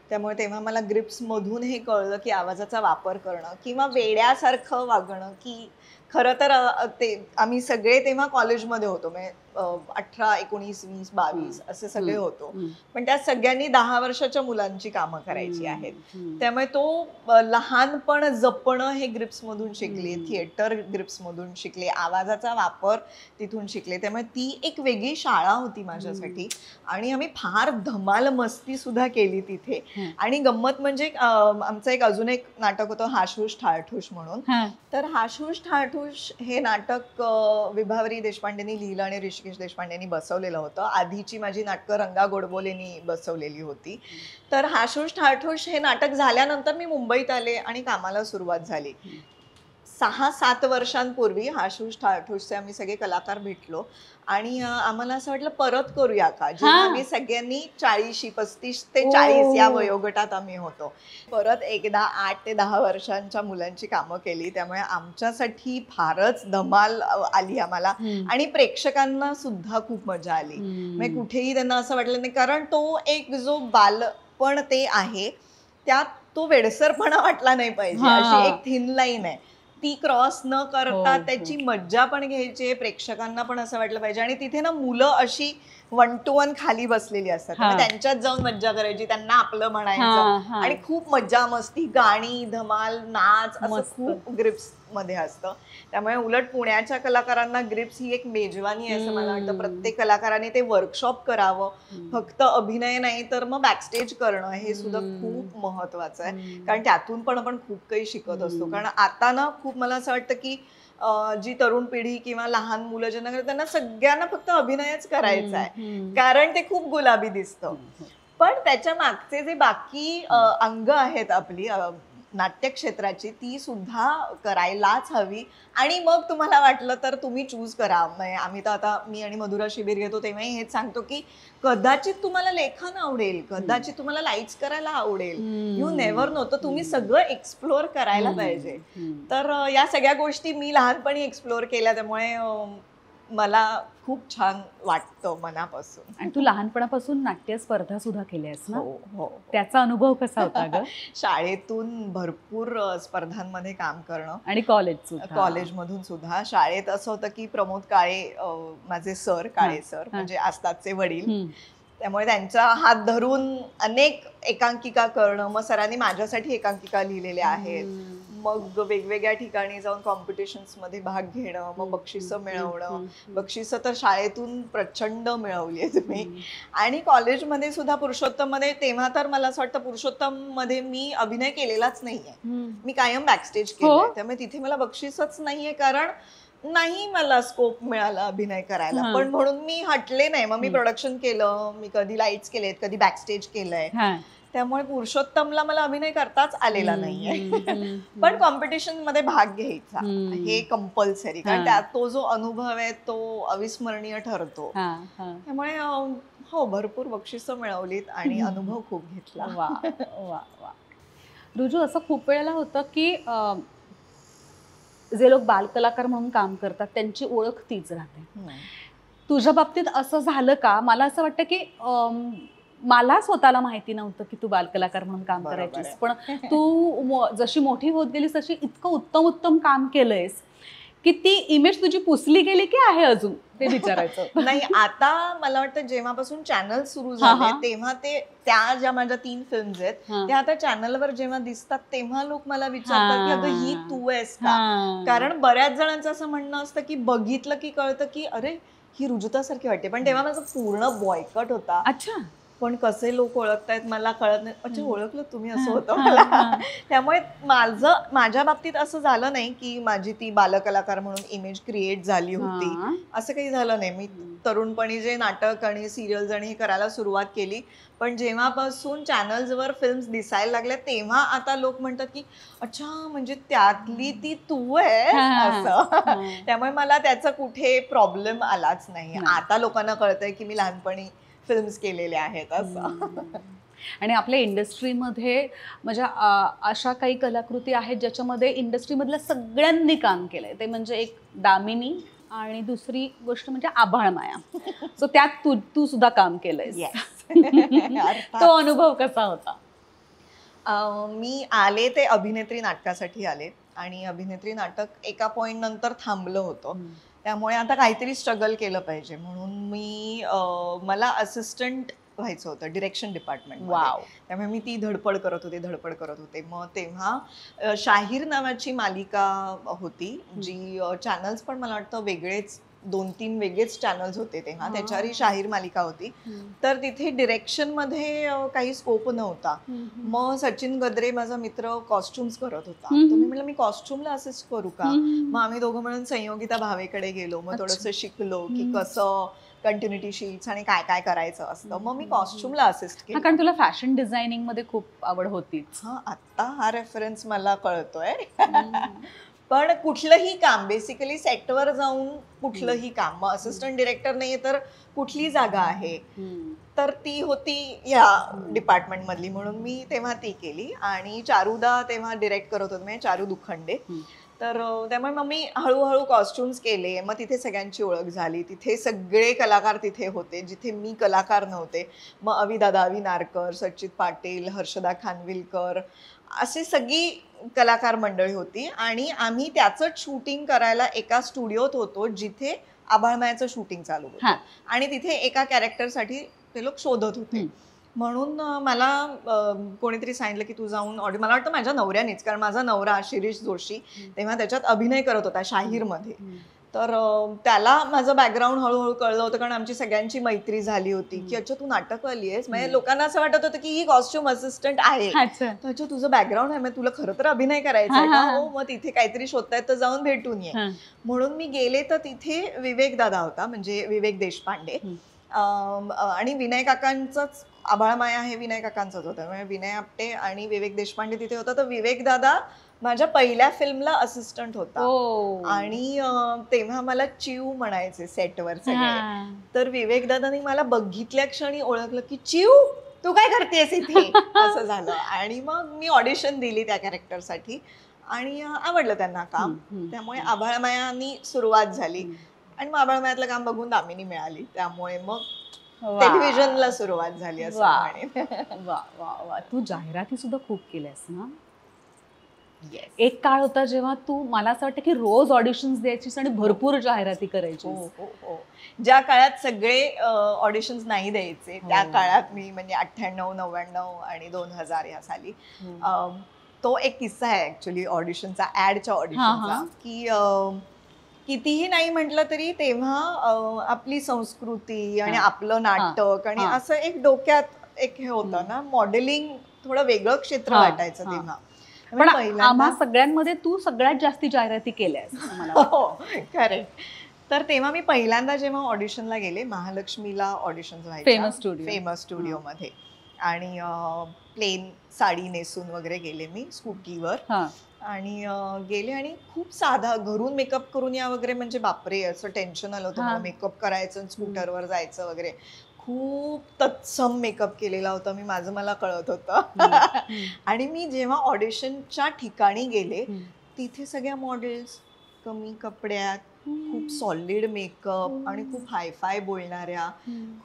Speaker 2: त्यामुळे तेव्हा मला ग्रिप्समधून हे कळलं की आवाजाचा वापर करणं किंवा वेड्यासारखं वागणं की खरं तर ते आम्ही सगळे तेव्हा कॉलेजमध्ये होतो म्हणजे अठरा एकोणीस वीस बावीस असे सगळे. होतो. पण त्या सगळ्यांनी दहा वर्षाच्या मुलांची कामं करायची आहेत. त्यामुळे तो लहानपण जपणं हे ग्रिप्समधून शिकले. थिएटर ग्रिप्समधून शिकले आवाजाचा वापर तिथून शिकले त्यामुळे ती एक वेगळी शाळा होती माझ्यासाठी आणि आम्ही फार धमाल मस्ती सुद्धा केली तिथे. आणि गंमत म्हणजे आमचं एक अजून एक नाटक होतं हाशूश ठाळठूश म्हणून. तर हाशूश ठाळठूश हे नाटक विभावरी देशपांडेनी लिहिलं आणि ऋषिकेश देशपांडेंनी बसवलेलं होतं. आधीची माझी नाटकं रंगा गोडबोलेनी बसवलेली होती. तर हाशूश ठाळठूश हे नाटक झाल्यानंतर मी मुंबईत आले आणि कामाला सुरुवात झाली. सहा सात वर्षांपूर्वी हाशूश ठाठूशचे आम्ही सगळे कलाकार भेटलो. आणि आम्हाला असं वाटलं परत करूया का? जेव्हा. आम्ही सगळ्यांनी चाळीशी पस्तीस ते चाळीस या. वयोगटात आम्ही होतो. परत एकदा आठ ते दहा वर्षांच्या मुलांची कामं केली. त्यामुळे आमच्यासाठी फारच धमाल आली आम्हाला. आणि प्रेक्षकांना सुद्धा खूप मजा आली. म्हणजे कुठेही त्यांना असं वाटलं नाही. कारण तो एक जो बालपण ते आहे त्यात तो वेडसरपणा वाटला नाही पाहिजे. अशी एक थिन लाईन आहे. ती क्रॉस न करता
Speaker 1: हो,
Speaker 2: त्याची मज्जा पण घ्यायची आहे, प्रेक्षकांना पण असं वाटलं पाहिजे. आणि तिथे ना मुलं अशी वन टू वन खाली बसलेली असतात.
Speaker 1: हा.
Speaker 2: त्यामुळे त्यांच्यात जाऊन मज्जा करायची त्यांना आपलं म्हणायचं. आणि खूप मज्जा मस्ती गाणी धमाल नाच असं. खूप ग्रिप्समध्ये असतं. त्यामुळे उलट पुण्याच्या कलाकारांना ग्रिप्स ही एक मेजवानी आहे असं मला वाटतं. प्रत्येक कलाकाराने ते वर्कशॉप करावं. फक्त अभिनय नाही तर मग बॅकस्टेज करणं हे सुद्धा. खूप महत्वाचं आहे. कारण त्यातून पण आपण खूप काही शिकत असतो. कारण आता ना खूप मला असं वाटतं की जी तरुण पिढी किंवा लहान मुलं ज्यांना त्यांना सगळ्यांना फक्त अभिनयच करायचा आहे. कारण ते खूप गुलाबी दिसतं. पण त्याच्या मागचे जे बाकी अंग आहेत आपली अ, नाट्य क्षेत्राची ती सुद्धा करायलाच हवी. आणि मग तुम्हाला वाटलं तर तुम्ही चूज करा. म्हणजे आम्ही तर आता मी आणि मधुरा शिबिर घेतो तेव्हाही हेच सांगतो की कदाचित तुम्हाला लेखन आवडेल कदाचित तुम्हाला लाईट्स करायला आवडेल. यू नेव्हर नो तर तुम्ही सगळं एक्सप्लोअर करायला पाहिजे. तर या सगळ्या गोष्टी मी लहानपणी एक्सप्लोअर केल्या. त्यामुळे मला खूप छान वाटतं मनापासून.
Speaker 1: आणि तू लहानपणापासून नाट्य स्पर्धा सुद्धा केल्यास ना?
Speaker 2: हो हो
Speaker 1: त्याचा अनुभव कसा होता ग?
Speaker 2: शाळेतून भरपूर स्पर्धांमध्ये काम करणं.
Speaker 1: आणि कॉलेज
Speaker 2: कॉलेजमधून सुद्धा. शाळेत असं होतं की प्रमोद काळे माझे सर काळे सर म्हणजे आस्तादचे वडील. त्यामुळे त्यांचा हात धरून अनेक एकांकिका करणं मग सरांनी माझ्यासाठी एकांकिका लिहिलेल्या आहेत. मग वेगवेगळ्या ठिकाणी जाऊन कॉम्पिटिशन्समध्ये भाग घेणं मग बक्षिसं मिळवणं बक्षिसं तर शाळेतून प्रचंड मिळवली आहेत मी आणि कॉलेजमध्ये सुद्धा पुरुषोत्तममध्ये तेव्हा तर मला असं वाटतं पुरुषोत्तममध्ये मी अभिनय केलेलाच नाहीये
Speaker 1: हम्म.
Speaker 2: मी कायम बॅकस्टेज
Speaker 1: हो?
Speaker 2: केलंय त्यामुळे तिथे मला बक्षीसच नाहीये कारण नाही मला स्कोप मिळाला अभिनय करायला. पण म्हणून मी हटले नाही मग मी. प्रोडक्शन केलं मी कधी लाईट्स केलेत कधी बॅकस्टेज केलंय. त्यामुळे पुरुषोत्तमला मला अभिनय करताच आलेला नाहीये. पण कॉम्पिटिशनमध्ये भाग घ्यायचा. हे कंपल्सरी कारण. त्यात तो जो अनुभव आहे तो अविस्मरणीय ठरतो. त्यामुळे हो भरपूर बक्षिसं मिळवलीत आणि अनुभव खूप घेतला.
Speaker 1: वा वा वा. रुजू असं खूप वेळेला होतं की जे लोक बालकलाकार म्हणून काम करतात त्यांची ओळख तीच राहते. तुझ्या बाबतीत असं झालं का? मला असं वाटतं की मला स्वतःला माहिती नव्हतं की तू बालकलाकार म्हणून काम करायचीस. पण तू जशी मोठी होत गेलीस तशी इतकं उत्तम उत्तम काम केलंयस की ती इमेज तुझी पुसली गेली की आहे अजून ते विचारायचं.
Speaker 2: नाही आता मला वाटतं जेव्हापासून चॅनल सुरू झाले. तेव्हा ते त्या ज्या माझ्या तीन फिल्म्स आहेत. त्या आता चॅनलवर जेव्हा दिसतात तेव्हा लोक मला विचारतात की अगं ही. तू आहेस का. कारण बऱ्याच जणांचं असं म्हणणं असतं की बघितलं की कळतं की अरे ही रुजुतासारखी वाटते पण तेव्हा माझा पूर्ण बॉयकट होता
Speaker 1: अच्छा
Speaker 2: पण कसे लोक ओळखतायत मला कळत नाही अच्छा ओळखलं तुम्ही असं होतं मला. त्यामुळे माझं माझ्या बाबतीत असं झालं नाही की माझी ती बालकलाकार म्हणून इमेज क्रिएट झाली होती. असं काही झालं नाही मी तरुणपणी जे नाटक आणि सिरियल्स आणि हे करायला सुरुवात केली पण जेव्हापासून चॅनल्सवर फिल्म्स दिसायला लागल्या तेव्हा आता लोक म्हणतात की अच्छा म्हणजे त्यातली ती तू आहे. असं. त्यामुळे मला त्याचा कुठे प्रॉब्लेम आलाच नाही. आता लोकांना कळतंय की मी लहानपणी फिल्म्स केलेल्या आहेत असं.
Speaker 1: आणि आपल्या इंडस्ट्रीमध्ये म्हणजे अशा काही कलाकृती आहेत ज्याच्यामध्ये इंडस्ट्रीमधल्या सगळ्यांनी काम केलंय. ते म्हणजे एक दामिनी आणि दुसरी गोष्ट म्हणजे आभाळ माया. सो त्यात तू तू सुद्धा काम.
Speaker 2: अर्थात.
Speaker 1: तो अनुभव कसा होता?
Speaker 2: मी आले ते अभिनेत्री नाटकासाठी आले आणि अभिनेत्री नाटक एका पॉइंट नंतर थांबलं होतं. त्यामुळे आता काहीतरी स्ट्रगल केलं पाहिजे. म्हणून मी मला असिस्टंट व्हायचं होतं डिरेक्शन डिपार्टमेंट
Speaker 1: वाव
Speaker 2: त्यामुळे मी ती धडपड करत होते धडपड करत होते. मग तेव्हा शाहीर नावाची मालिका होती जी चॅनल्स पण मला वाटतं वेगळेच दोन तीन वेगळेच चॅनल्स होते तेव्हा.
Speaker 1: हा.
Speaker 2: त्याच्यावरही शाहीर मालिका होती. तर तिथे डिरेक्शनमध्ये काही स्कोप नव्हता. मग सचिन गद्रे माझा मित्र कॉस्ट्युम्स करत होता. तर मी म्हटलं मी कॉस्ट्युमला असिस्ट करू का. मग आम्ही दोघं मिळून संयोगिता भावेकडे गेलो. मग. थोडंसं शिकलो की. कसं कंटिन्युटी शीट्स आणि काय काय करायचं असतं. मग मी कॉस्ट्युमला असिस्ट
Speaker 1: हा
Speaker 2: केलं.
Speaker 1: कारण तुला फॅशन डिझायनिंगमध्ये खूप आवड होतीच.
Speaker 2: हा आत्ता हा रेफरन्स मला कळतोय. पण कुठलंही काम बेसिकली सेटवर जाऊन कुठलंही काम मग असिस्टंट डिरेक्टर नाहीये तर कुठली जागा आहे. तर ती होती या डिपार्टमेंट मधली. म्हणून मी तेव्हा ती केली. आणि चारुदा तेव्हा डिरेक्ट करत होते म्हणजे चारू दुखंडे. तर त्यामुळे मग मी हळूहळू कॉस्ट्युम्स केले. मग तिथे सगळ्यांची ओळख झाली. तिथे सगळे कलाकार तिथे होते जिथे मी कलाकार नव्हते. मग अविदादा अवि नारकर सच्चित पाटील हर्षदा खानविलकर अशी सगळी कलाकार मंडळी होती आणि आम्ही त्याचंच शूटिंग करायला एका स्टुडिओत होतो जिथे आभाळमायाचं शूटिंग चालू. होतं आणि तिथे एका कॅरेक्टरसाठी ते लोक शोधत होते. म्हणून मला कोणीतरी सांगितलं की तू जाऊन ऑडिओ मला वाटतं माझ्या नवऱ्यानेच कारण माझा नवरा शिरीष जोशी. तेव्हा त्याच्यात अभिनय करत होता शाहीरमध्ये. तर त्याला माझं बॅकग्राऊंड हळूहळू कळलं होतं कारण आमची सगळ्यांची मैत्री झाली होती की अच्छा तू नाटक आली आहेस. म्हणजे. लोकांना असं वाटत होतं की ही कॉस्ट्युम असिस्टंट आहे.
Speaker 1: अच्छा.
Speaker 2: तुझं बॅकग्राऊंड आहे तुला खरं तर अभिनय करायचा आहे
Speaker 1: हा,
Speaker 2: का? मग तिथे काहीतरी शोधतायत तर जाऊन भेटून ये. म्हणून मी गेले तर तिथे विवेक दादा होता म्हणजे विवेक देशपांडे. आणि विनय काकांचंच आभाळमाया हे विनय काकांचंच होतं. म्हणजे विनय आपटे आणि विवेक देशपांडे तिथे होता. तर विवेक दादा माझ्या पहिल्या फिल्मला असिस्टंट होता.
Speaker 1: ओ.
Speaker 2: आणि तेव्हा मला चिव म्हणायचे सेटवर सगळे.
Speaker 1: हा.
Speaker 2: तर विवेक दादानी मला बघितल्या क्षणी ओळखलं की चिव तू काय करतेस इथे? असं झालं. आणि मग मी ऑडिशन दिली त्या कॅरेक्टरसाठी आणि आवडलं त्यांना काम. त्यामुळे आभाळमायानी सुरुवात झाली. आणि मग आभाळमायातलं काम बघून दामिनी मिळाली. त्यामुळे मग. टेलिव्हिजनला सुरुवात झाली असं
Speaker 1: वा वा वा. तू जाहिराती सुद्धा खूप केल्यास ना? एक काळ होता जेव्हा तू मला असं वाटतं की रोज ऑडिशन्स द्यायचीस आणि भरपूर जाहिराती
Speaker 2: हो
Speaker 1: करायची
Speaker 2: हो हो ज्या काळात सगळे ऑडिशन्स नाही द्यायचे त्या
Speaker 1: हो.
Speaker 2: काळात मी म्हणजे अठ्ठ्याण्णव नव्याण्णव आणि दोन हजार या साली अम, तो एक किस्सा आहे ऍक्च्युली ऑडिशनचा ऍडच्या
Speaker 1: हा,
Speaker 2: ऑडिशनचा
Speaker 1: हा.
Speaker 2: की कितीही नाही म्हटलं तरी तेव्हा आपली संस्कृती आणि
Speaker 1: हा.
Speaker 2: आपलं नाटक आणि
Speaker 1: हा.
Speaker 2: असं एक डोक्यात एक हे होतं ना मॉडेलिंग थोडं वेगळं क्षेत्र
Speaker 1: हा,
Speaker 2: वाटायचं
Speaker 1: हा.
Speaker 2: तेव्हा
Speaker 1: पण आम्हा सगळ्यांमध्ये तू सगळ्यात जास्ती जाहिराती वाटतं.
Speaker 2: हो करेक्ट तर तेव्हा मी पहिल्यांदा जेव्हा ऑडिशनला गेले महालक्ष्मीला ऑडिशन
Speaker 1: Famous studio.
Speaker 2: फेमस स्टुडिओमध्ये आणि प्लेन साडी नेसून वगैरे गेले मी स्कूटीवर. आणि गेले आणि खूप साधा घरून मेकअप करून या वगैरे म्हणजे बापरे असं टेन्शन आलं होतं. मला मेकअप करायचं स्कूटरवर जायचं वगैरे खूप तत्सम मेकअप केलेला होता मी माझं मला कळत होतं. आणि मी जेव्हा ऑडिशनच्या ठिकाणी गेले. तिथे सगळ्या मॉडेल्स कमी कपड्यात खूप सॉलिड मेकअप आणि खूप हायफाय बोलणाऱ्या.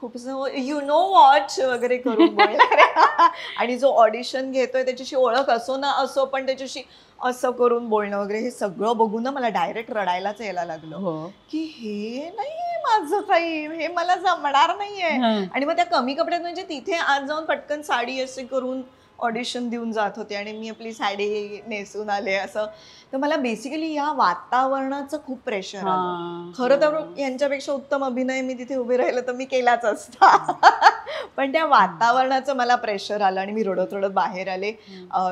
Speaker 2: खूप यु नो वॉच वगैरे करून बोलणाऱ्या आणि जो ऑडिशन घेतोय त्याच्याशी ओळख असो ना असो पण त्याच्याशी असं करून बोलणं वगैरे हे सगळं बघून ना मला डायरेक्ट रडायलाच यायला लागलं
Speaker 1: हो.
Speaker 2: की हे नाही माझं काही हे मला जमणार नाहीये
Speaker 1: हं.
Speaker 2: आणि मग त्या कमी कपड्यात म्हणजे तिथे आज जाऊन पटकन साडी असे करून ऑडिशन देऊन जात होते आणि मी आपली साडी नेसून आले असं. तर मला बेसिकली या वातावरणाचं खूप प्रेशर आलं. खरं तर यांच्यापेक्षा उत्तम अभिनय मी तिथे उभे राहिलं तर मी केलाच असता. पण त्या वातावरणाचं मला प्रेशर आलं आणि मी रडत रडत बाहेर आले.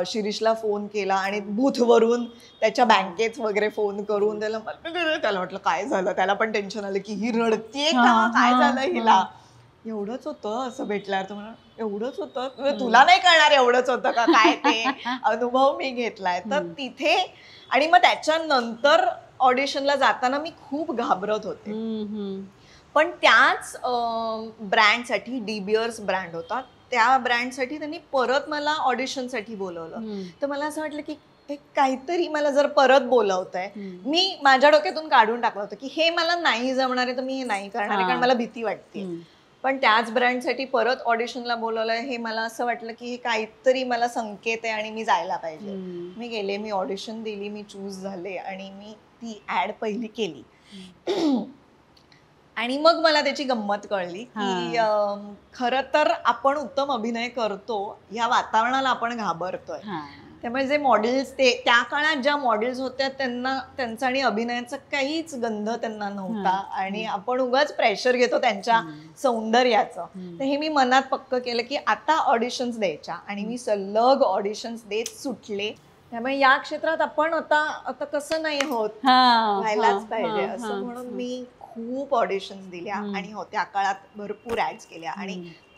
Speaker 2: शिरीषला फोन केला आणि बूथवरून त्याच्या बँकेत वगैरे फोन करून त्याला त्याला वाटलं काय झालं? त्याला पण टेन्शन आलं की ही रडतीये का? काय झालं हिला. एवढंच होतं असं भेटल्यावर तर मला एवढंच होतं तुला नाही कळणार एवढंच होतं का काय ते अनुभव मी घेतलाय तर. तिथे आणि मग त्याच्यानंतर ऑडिशनला जाताना मी खूप घाबरत होते. पण त्याच ब्रँडसाठी डीबियर्स ब्रँड होता त्या ब्रँडसाठी त्यांनी परत मला ऑडिशनसाठी बोलवलं. तर मला असं वाटलं की हे काहीतरी मला जर परत बोलवत आहे. मी माझ्या डोक्यातून काढून टाकलं होतं की हे मला नाही जमणार आहे तर मी हे नाही करणार आहे. कारण मला भीती वाटते. पण त्याच ब्रँडसाठी परत ऑडिशनला बोलवलंय हे मला असं वाटलं की हे काहीतरी मला संकेत आहे आणि मी जायला पाहिजे.
Speaker 1: हम्म.
Speaker 2: मी गेले मी ऑडिशन दिली मी चूज झाले आणि मी ती ऍड पहिली केली. आणि मग मला त्याची गंमत कळली की खरं तर आपण उत्तम अभिनय करतो या वातावरणाला आपण घाबरतोय. त्यामुळे जे मॉडेल्स ते त्या काळात ज्या मॉडेल्स होत्या त्यांना त्यांचा आणि अभिनयाचा काहीच गंध त्यांना नव्हता आणि आपण उगाच प्रेशर घेतो त्यांच्या. सौंदर्याचं. तर हे मी मनात पक्क केलं की आता ऑडिशन्स द्यायच्या आणि मी सलग ऑडिशन्स देत सुटले त्यामुळे या क्षेत्रात आपण आता आता कसं नाही होत
Speaker 1: हा,
Speaker 2: व्हायलाच पाहिजे असं म्हणून. मी खूप ऑडिशन्स दिल्या. आणि हो त्या काळात भरपूर ऍड्स केल्या आणि.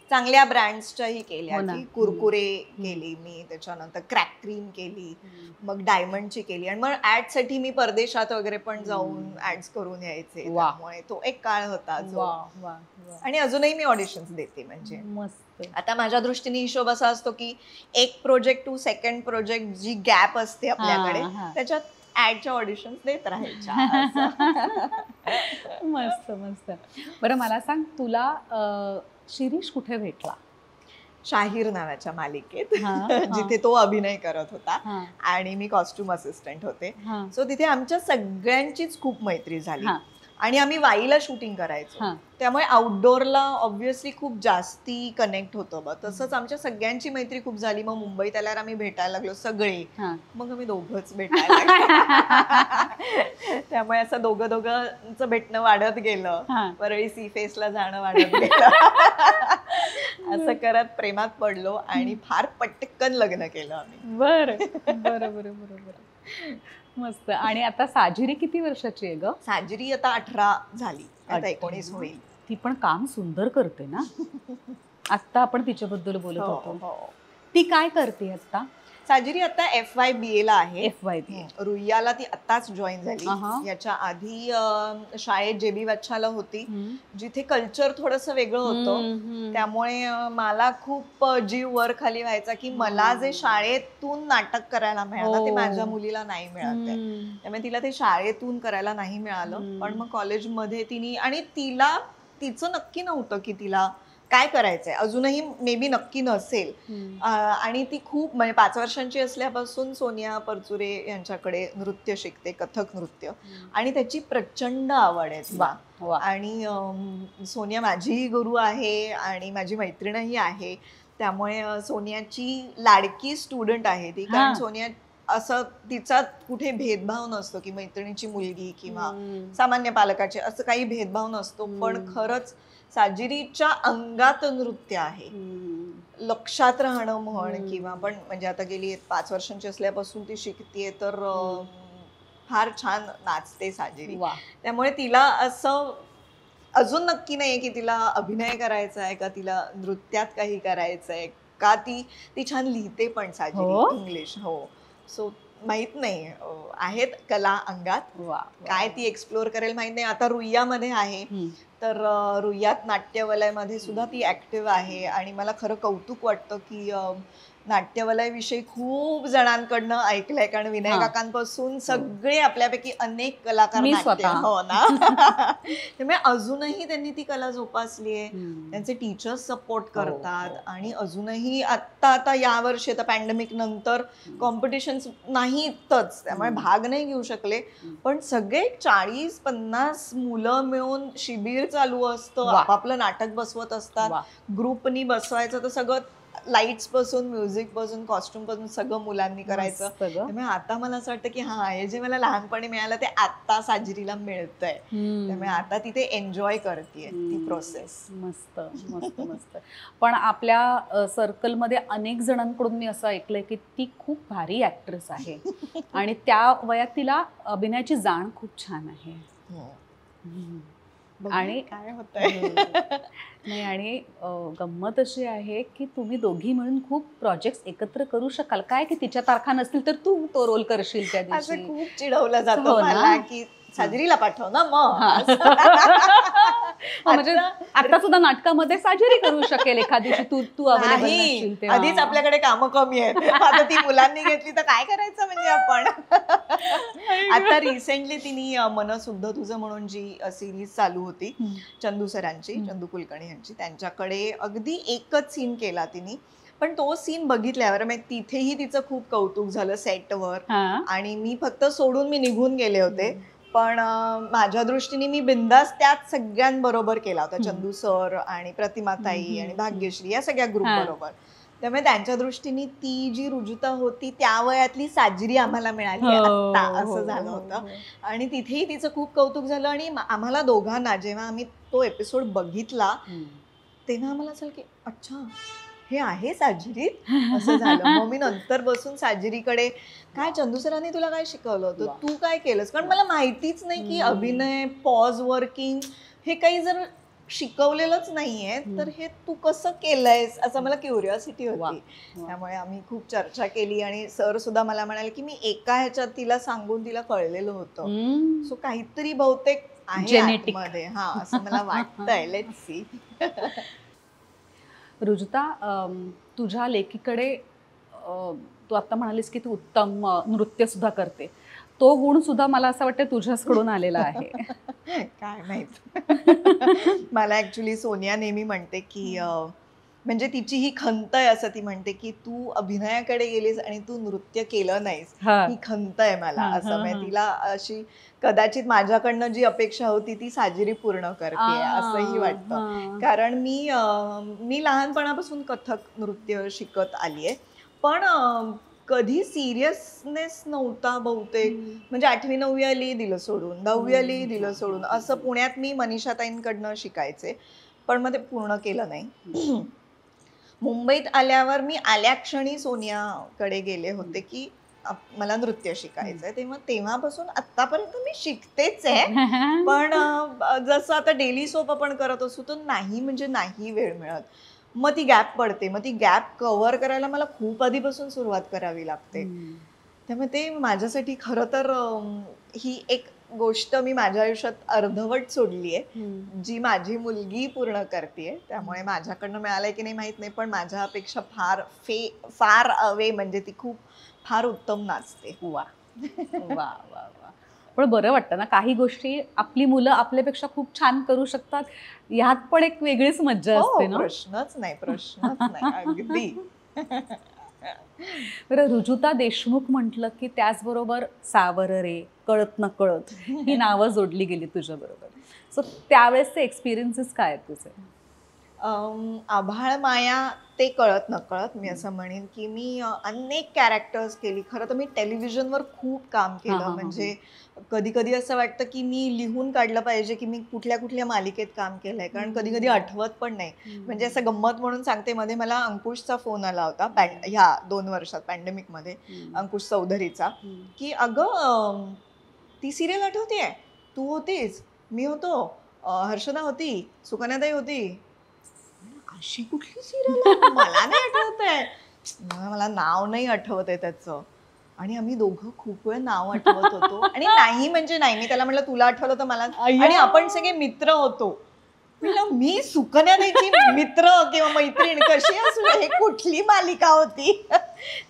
Speaker 2: चांगल्या ब्रँड्सच्याही केल्या
Speaker 1: हो.
Speaker 2: की कुरकुरे केली मी त्याच्यानंतर क्रॅक क्रीम केली मग डायमंडची केली आणि मग ऍडसाठी मी परदेशात वगैरे पण जाऊन ऍड्स करून यायचे. त्यामुळे तो एक काळ होता जो. आणि अजूनही मी ऑडिशन्स देते म्हणजे.
Speaker 1: मस्त.
Speaker 2: आता माझ्या दृष्टीने हिशोब असा असतो की एक प्रोजेक्ट टू सेकंड प्रोजेक्ट जी गॅप असते आपल्याकडे. त्याच्यात ऍडच्या ऑडिशन्स देत राहायच्या.
Speaker 1: मस्त मस्त. बरं मला सांग तुला शिरीष कुठे भेटला?
Speaker 2: शाहीर नावाच्या मालिकेत. जिथे तो अभिनय करत होता. आणि मी कॉस्ट्युम असिस्टंट होते. सो तिथे आमच्या सगळ्यांचीच खूप मैत्री झाली. आणि आम्ही वाईला शूटिंग करायचो. त्यामुळे आउटडोअरला ऑब्व्हियसली खूप जास्ती कनेक्ट होतं बघ. तसंच आमच्या सगळ्यांची मैत्री खूप झाली. मग मुंबईत आल्यावर आम्ही भेटायला लागलो सगळे. मग आम्ही दोघंच भेटायला. त्यामुळे असं दोघं दोघंच भेटणं वाढत गेलं. परळी सी फेसला जाणं वाढत गेलं. असं करत प्रेमात पडलो आणि फार पटकन लग्न केलं आम्ही.
Speaker 1: बरं. बरं बरं बरं बरं. मस्त. आणि आता साजिरी किती वर्षाची आहे ग?
Speaker 2: साजरी आता अठरा झाली. आता. एकोणीस होईल.
Speaker 1: ती पण काम सुंदर करते ना? आत्ता आपण तिच्याबद्दल बोलत
Speaker 2: हो,
Speaker 1: होतो.
Speaker 2: हो.
Speaker 1: ती काय करते आता
Speaker 2: साजिरी आता एफ वाय बी ए ला आहे.
Speaker 1: एफ वाय बी
Speaker 2: रुईयाला ती आताच जॉईन झाली. याच्या आधी शाळेत जेबी वच्छाला होती. जिथे कल्चर थोडस वेगळं होतं. त्यामुळे मला खूप जीव वर खाली व्हायचा की मला जे शाळेतून नाटक करायला मिळालं ते
Speaker 1: हो.
Speaker 2: माझ्या मुलीला नाही मिळत आहे. त्यामुळे तिला ते शाळेतून करायला नाही मिळालं. पण मग कॉलेजमध्ये तिने आणि तिला तिचं नक्की नव्हतं की तिला काय करायचंय? अजूनही मे बी नक्की नसेल. आणि ती खूप म्हणजे पाच वर्षांची असल्यापासून सोनिया परचुरे यांच्याकडे नृत्य शिकते कथक नृत्य. आणि त्याची प्रचंड आवड आहे
Speaker 1: वा
Speaker 2: आणि सोनिया माझीही गुरु आहे आणि माझी मैत्रीणही आहे. त्यामुळे सोनियाची लाडकी स्टुडंट आहे ती. कारण. सोनिया असं तिचा कुठे भेदभाव नसतो की मैत्रिणीची मुलगी किंवा. सामान्य पालकाचे असं काही भेदभाव नसतो. पण. खरंच साजिरीच्या अंगात नृत्य आहे. लक्षात राहणं म्हण. किंवा पण म्हणजे आता गेली पाच वर्षांची असल्यापासून ती शिकतीये तर फार छान नाचते साजिरी त्यामुळे तिला असं अजून नक्की नाहीये की तिला अभिनय करायचा आहे का तिला नृत्यात काही करायचं आहे का ती ती छान लिहिते पण? साजिरी इंग्लिश हो सो माहीत नाही. आहेत कला अंगात. काय ती एक्सप्लोअर करेल माहीत नाही. आता रुईयामध्ये आहे. तर रुईयात नाट्यवलयमध्ये सुद्धा ती ऍक्टिव्ह आहे. आणि मला खरं कौतुक वाटतं की नाट्यवलयविषयी खूप जणांकडनं ऐकलंय कारण विनय. काकांपासून सगळे आपल्यापैकी अनेक कलाकार. हो ना त्यामुळे अजूनही त्यांनी ती कला जोपासली आहे. त्यांचे टीचर्स सपोर्ट
Speaker 1: हो,
Speaker 2: करतात
Speaker 1: हो.
Speaker 2: आणि अजूनही आत्ता आता या वर्षी आता पॅन्डेमिक नंतर कॉम्पिटिशन नाहीतच त्यामुळे. भाग नाही घेऊ शकले. पण सगळे चाळीस पन्नास मुलं मिळून शिबिर चालू असतं. आपापलं नाटक बसवत असतात. ग्रुपनी बसवायचं तर सगळं लाईट्सपासून म्युझिकपासून कॉस्ट्युमपासून सगळं मुलांनी करायचं. त्यामुळे आता मला असं वाटतं की हा हे जे मला लहानपणी मिळालं ते आता साजरीला मिळतंय. त्यामुळे आता तिथे एन्जॉय करते ती. प्रोसेस
Speaker 1: मस्त मस्त मस्त पण आपल्या सर्कलमध्ये अनेक जणांकडून मी असं ऐकलंय की ती खूप भारी ऍक्ट्रेस आहे आणि त्या वयात तिला अभिनयाची जाण खूप छान आहे हम्म. आणि-
Speaker 2: काय होतंय.
Speaker 1: नाही आणि गंमत अशी आहे की तुम्ही दोघी मिळून खूप प्रोजेक्ट एकत्र करू शकाल. काय की तिच्या तारखा नसतील तर तू तो रोल करशील त्या दिवशी.
Speaker 2: खूप चिडवलं
Speaker 1: हो
Speaker 2: जातं
Speaker 1: ना?
Speaker 2: मला की साजरीला पाठव ना. मग
Speaker 1: म्हणजे आता सुद्धा नाटकामध्ये साजरी करू शकेल एखादी तू तू अवेलेबल.
Speaker 2: आधीच आपल्याकडे कामं कमी आहेत आता ती मुलांनी घेतली तर काय करायचं म्हणजे आपण आता रिसेंटली तिने अं, मनसुद्ध तुझं म्हणून जी सिरीज चालू होती. चंदू सरांची. चंदू कुलकर्णी यांची त्यांच्याकडे अगदी एकच सीन केला तिने पण तो सीन बघितल्यावर म्हणजे तिथेही तिचं खूप कौतुक झालं सेटवर. आणि मी फक्त सोडून मी निघून गेले होते पण माझ्या दृष्टीने मी बिंदास त्याच सगळ्यांबरोबर केला होता. चंदू सर आणि प्रतिमाताई आणि. भाग्यश्री या सगळ्या ग्रुप. बरोबर त्यामुळे त्यांच्या दृष्टीने ती जी रुजुता होती त्या वयातली साजरी आम्हाला मिळाली
Speaker 1: हो,
Speaker 2: आत्ता
Speaker 1: हो,
Speaker 2: असं झालं
Speaker 1: हो,
Speaker 2: होतं
Speaker 1: हो.
Speaker 2: आणि तिथेही तिचं खूप कौतुक झालं आणि आम्हाला दोघांना जेव्हा आम्ही तो एपिसोड बघितला. तेव्हा आम्हाला असं की अच्छा हे आहे साजरीत असं झालं मग मी नंतर बसून साजरीकडे काय चंदू सरांनी तुला काय शिकवलं होतं. तू काय केलंस कारण मला माहितीच नाही की. अभिनय पॉज वर्किंग हे काही जर शिकवलेलंच नाहीये. तर हे तू कसं केलंयस असं मला क्युरिओसिटी. होती. त्यामुळे आम्ही खूप चर्चा केली आणि सर सुद्धा मला म्हणाले की मी एका ह्याच्यात तिला सांगून तिला कळलेलं होतं. सो काहीतरी बहुतेक आहे. आतमध्ये हा असं मला वाटतंय लेट सी
Speaker 1: रुजुता तुझ्या लेकीकडे अम, तू आता म्हणालीस की तू उत्तम अ, नृत्य सुद्धा करते. तो गुण सुद्धा मला असं वाटतं तुझ्याचकडून आलेला आहे.
Speaker 2: काय माहीत. मला ऍक्च्युली सोनिया नेहमी म्हणते की म्हणजे तिची ही खंत आहे असं ती म्हणते की तू अभिनयाकडे गेलीस आणि तू नृत्य केलं नाहीस.
Speaker 1: हा.
Speaker 2: खंत आहे मला असं. म्हणजे. तिला अशी कदाचित माझ्याकडनं जी अपेक्षा होती ती साजिरी पूर्ण करते असंही वाटतं. कारण मी मी लहानपणापासून कथक नृत्य शिकत आली आहे पण कधी सिरियसनेस नव्हता बहुतेक. म्हणजे आठवी नववी आली दिलं सोडून दहावी आली दिलं सोडून. असं पुण्यात मी मनीषाताईंकडनं शिकायचे. पण मग ते पूर्ण केलं नाही. मुंबईत आल्यावर मी आल्या क्षणी सोनियाकडे गेले होते की मला नृत्य शिकायचंय. तेव्हा तेव्हापासून आतापर्यंत मी शिकतेच आहे. पण जसं आता डेली सोप आपण करत असू तर नाही म्हणजे नाही वेळ मिळत. मग ती गॅप पडते. मग ती गॅप कव्हर करायला मला खूप आधीपासून सुरुवात करावी लागते. त्यामुळे ते माझ्यासाठी खरं तर ही एक गोष्ट मी माझ्या आयुष्यात अर्धवट सोडली आहे. जी माझी मुलगी पूर्ण करते त्यामुळे माझ्याकडनं मिळालंय की नाही माहीत नाही पण माझ्यापेक्षा फार फे फार अवे म्हणजे ती खूप फार उत्तम नाचते.
Speaker 1: वा. वा वा वा. पण बरं वाटतं ना काही गोष्टी आपली मुलं आपल्यापेक्षा खूप छान करू शकतात ह्यात पण एक वेगळीच मज्जा
Speaker 2: हो,
Speaker 1: असते ना?
Speaker 2: प्रश्नच नाही प्रश्नच नाही अगदी.
Speaker 1: बरं रुजुता देशमुख म्हटलं की त्याचबरोबर सावर रे कळत न कळत ही नावं जोडली गेली तुझ्या बरोबर. सो त्यावेळेसचे एक्सपिरियन्सेस काय आहेत तुझे?
Speaker 2: आभाळ माया ते कळत न कळत मी असं म्हणेन की मी अनेक कॅरेक्टर्स केली. खरं तर मी टेलिव्हिजनवर खूप काम केलं. म्हणजे कधी कधी असं वाटतं की मी लिहून काढलं पाहिजे की मी कुठल्या कुठल्या मालिकेत काम केलंय. कारण कधी कधी आठवत पण नाही. म्हणजे असं गंमत म्हणून सांगते मध्ये मला अंकुशचा फोन आला होता पॅन ह्या दोन वर्षात पॅन्डेमिकमध्ये अंकुश चौधरीचा की अगं ती सिरियल आठवते तू होतीस. मी होतो. हर्षदा होती. सुकन्याताई होती. अशी कुठली सिरियल मला नाही आठवत आहे. मला नाव नाही आठवत आहे त्याचं. आणि आम्ही दोघं खूप वेळ नाव आठवत होतो. आणि नाही म्हणजे नाही मी त्याला म्हटलं तुला आठवलं तर मला? आणि आपण सगळे मित्र होतो. मी सुकन्याताईची मित्र किंवा मैत्रीण कशी असू हे कुठली मालिका होती?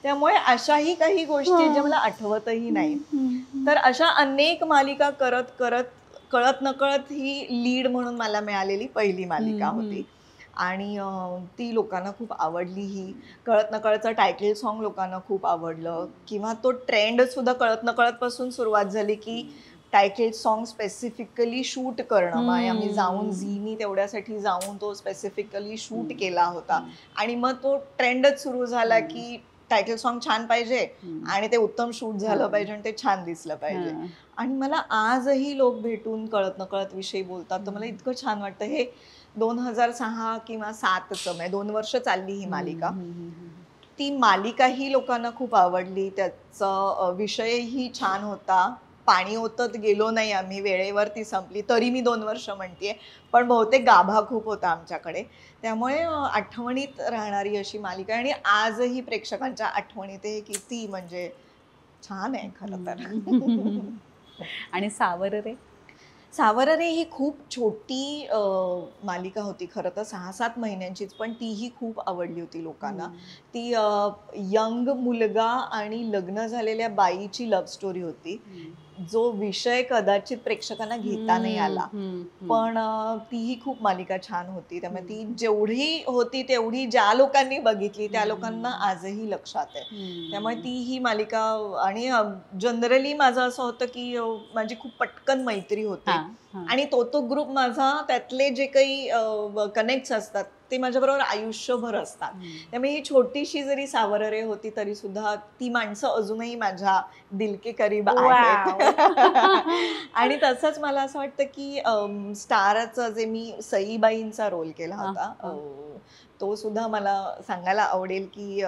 Speaker 2: त्यामुळे अशाही काही गोष्टी ज्या मला आठवतही नाही. तर अशा अनेक मालिका करत करत कळत नकळत ही लीड म्हणून मला मिळालेली पहिली मालिका होती. आणि ती लोकांना खूप आवडली ही. कळत नकळतचं टायटल सॉन्ग लोकांना खूप आवडलं. किंवा तो ट्रेंड सुद्धा कळत नकळत पासून सुरुवात झाली की टायटल सॉन्ग स्पेसिफिकली शूट करणं. मग आम्ही. जाऊन झीनी तेवढ्यासाठी जाऊन तो स्पेसिफिकली शूट. केला होता. आणि मग तो ट्रेंडच सुरू झाला. की टायटल सॉन्ग छान पाहिजे आणि ते उत्तम शूट झालं. पाहिजे आणि ते छान दिसलं पाहिजे. आणि मला आजही लोक भेटून कळत नकळत विषयी बोलतात. तर मला इतकं छान वाटतं. हे दोन हजार सहा किंवा सातचं म्हणजे दोन वर्ष चालली ही मालिका. ती मालिकाही लोकांना खूप आवडली. त्याचं विषयही छान होता. पाणी ओतत गेलो नाही आम्ही वेळेवर ती संपली. तरी मी दोन वर्ष म्हणतेय. पण बहुतेक गाभा खूप होता आमच्याकडे. त्यामुळे आठवणीत राहणारी अशी मालिका आणि आजही प्रेक्षकांच्या आठवणीत हे किती म्हणजे छान आहे खरं तर.
Speaker 1: आणि सावर रे
Speaker 2: सावररे ही खूप छोटी मालिका होती. खरं तर सहा सात महिन्यांचीच पण तीही खूप आवडली होती लोकांना. ती यंग मुलगा आणि लग्न झालेल्या बाईची लव्ह स्टोरी होती. जो विषय कदाचित प्रेक्षकांना घेता नाही आला. पण तीही खूप मालिका छान होती. त्यामुळे ती जेवढी होती तेवढी ज्या लोकांनी बघितली त्या लोकांना आजही लक्षात आहे. त्यामुळे ती ही मालिका आणि जनरली माझं असं होतं की माझी खूप पटकन मैत्री होते. आणि तो तो ग्रुप माझा त्यातले जे काही कनेक्ट असतात ते माझ्याबरोबर आयुष्यभर असतात. त्यामुळे ही छोटीशी जरी सावररे होती तरी सुद्धा ती माणसं अजूनही माझ्या दिलके करीब आहेत. आणि तसंच मला असं वाटतं की स्टारचा जे मी सईबाईंचा रोल केला होता तो सुद्धा मला सांगायला आवडेल की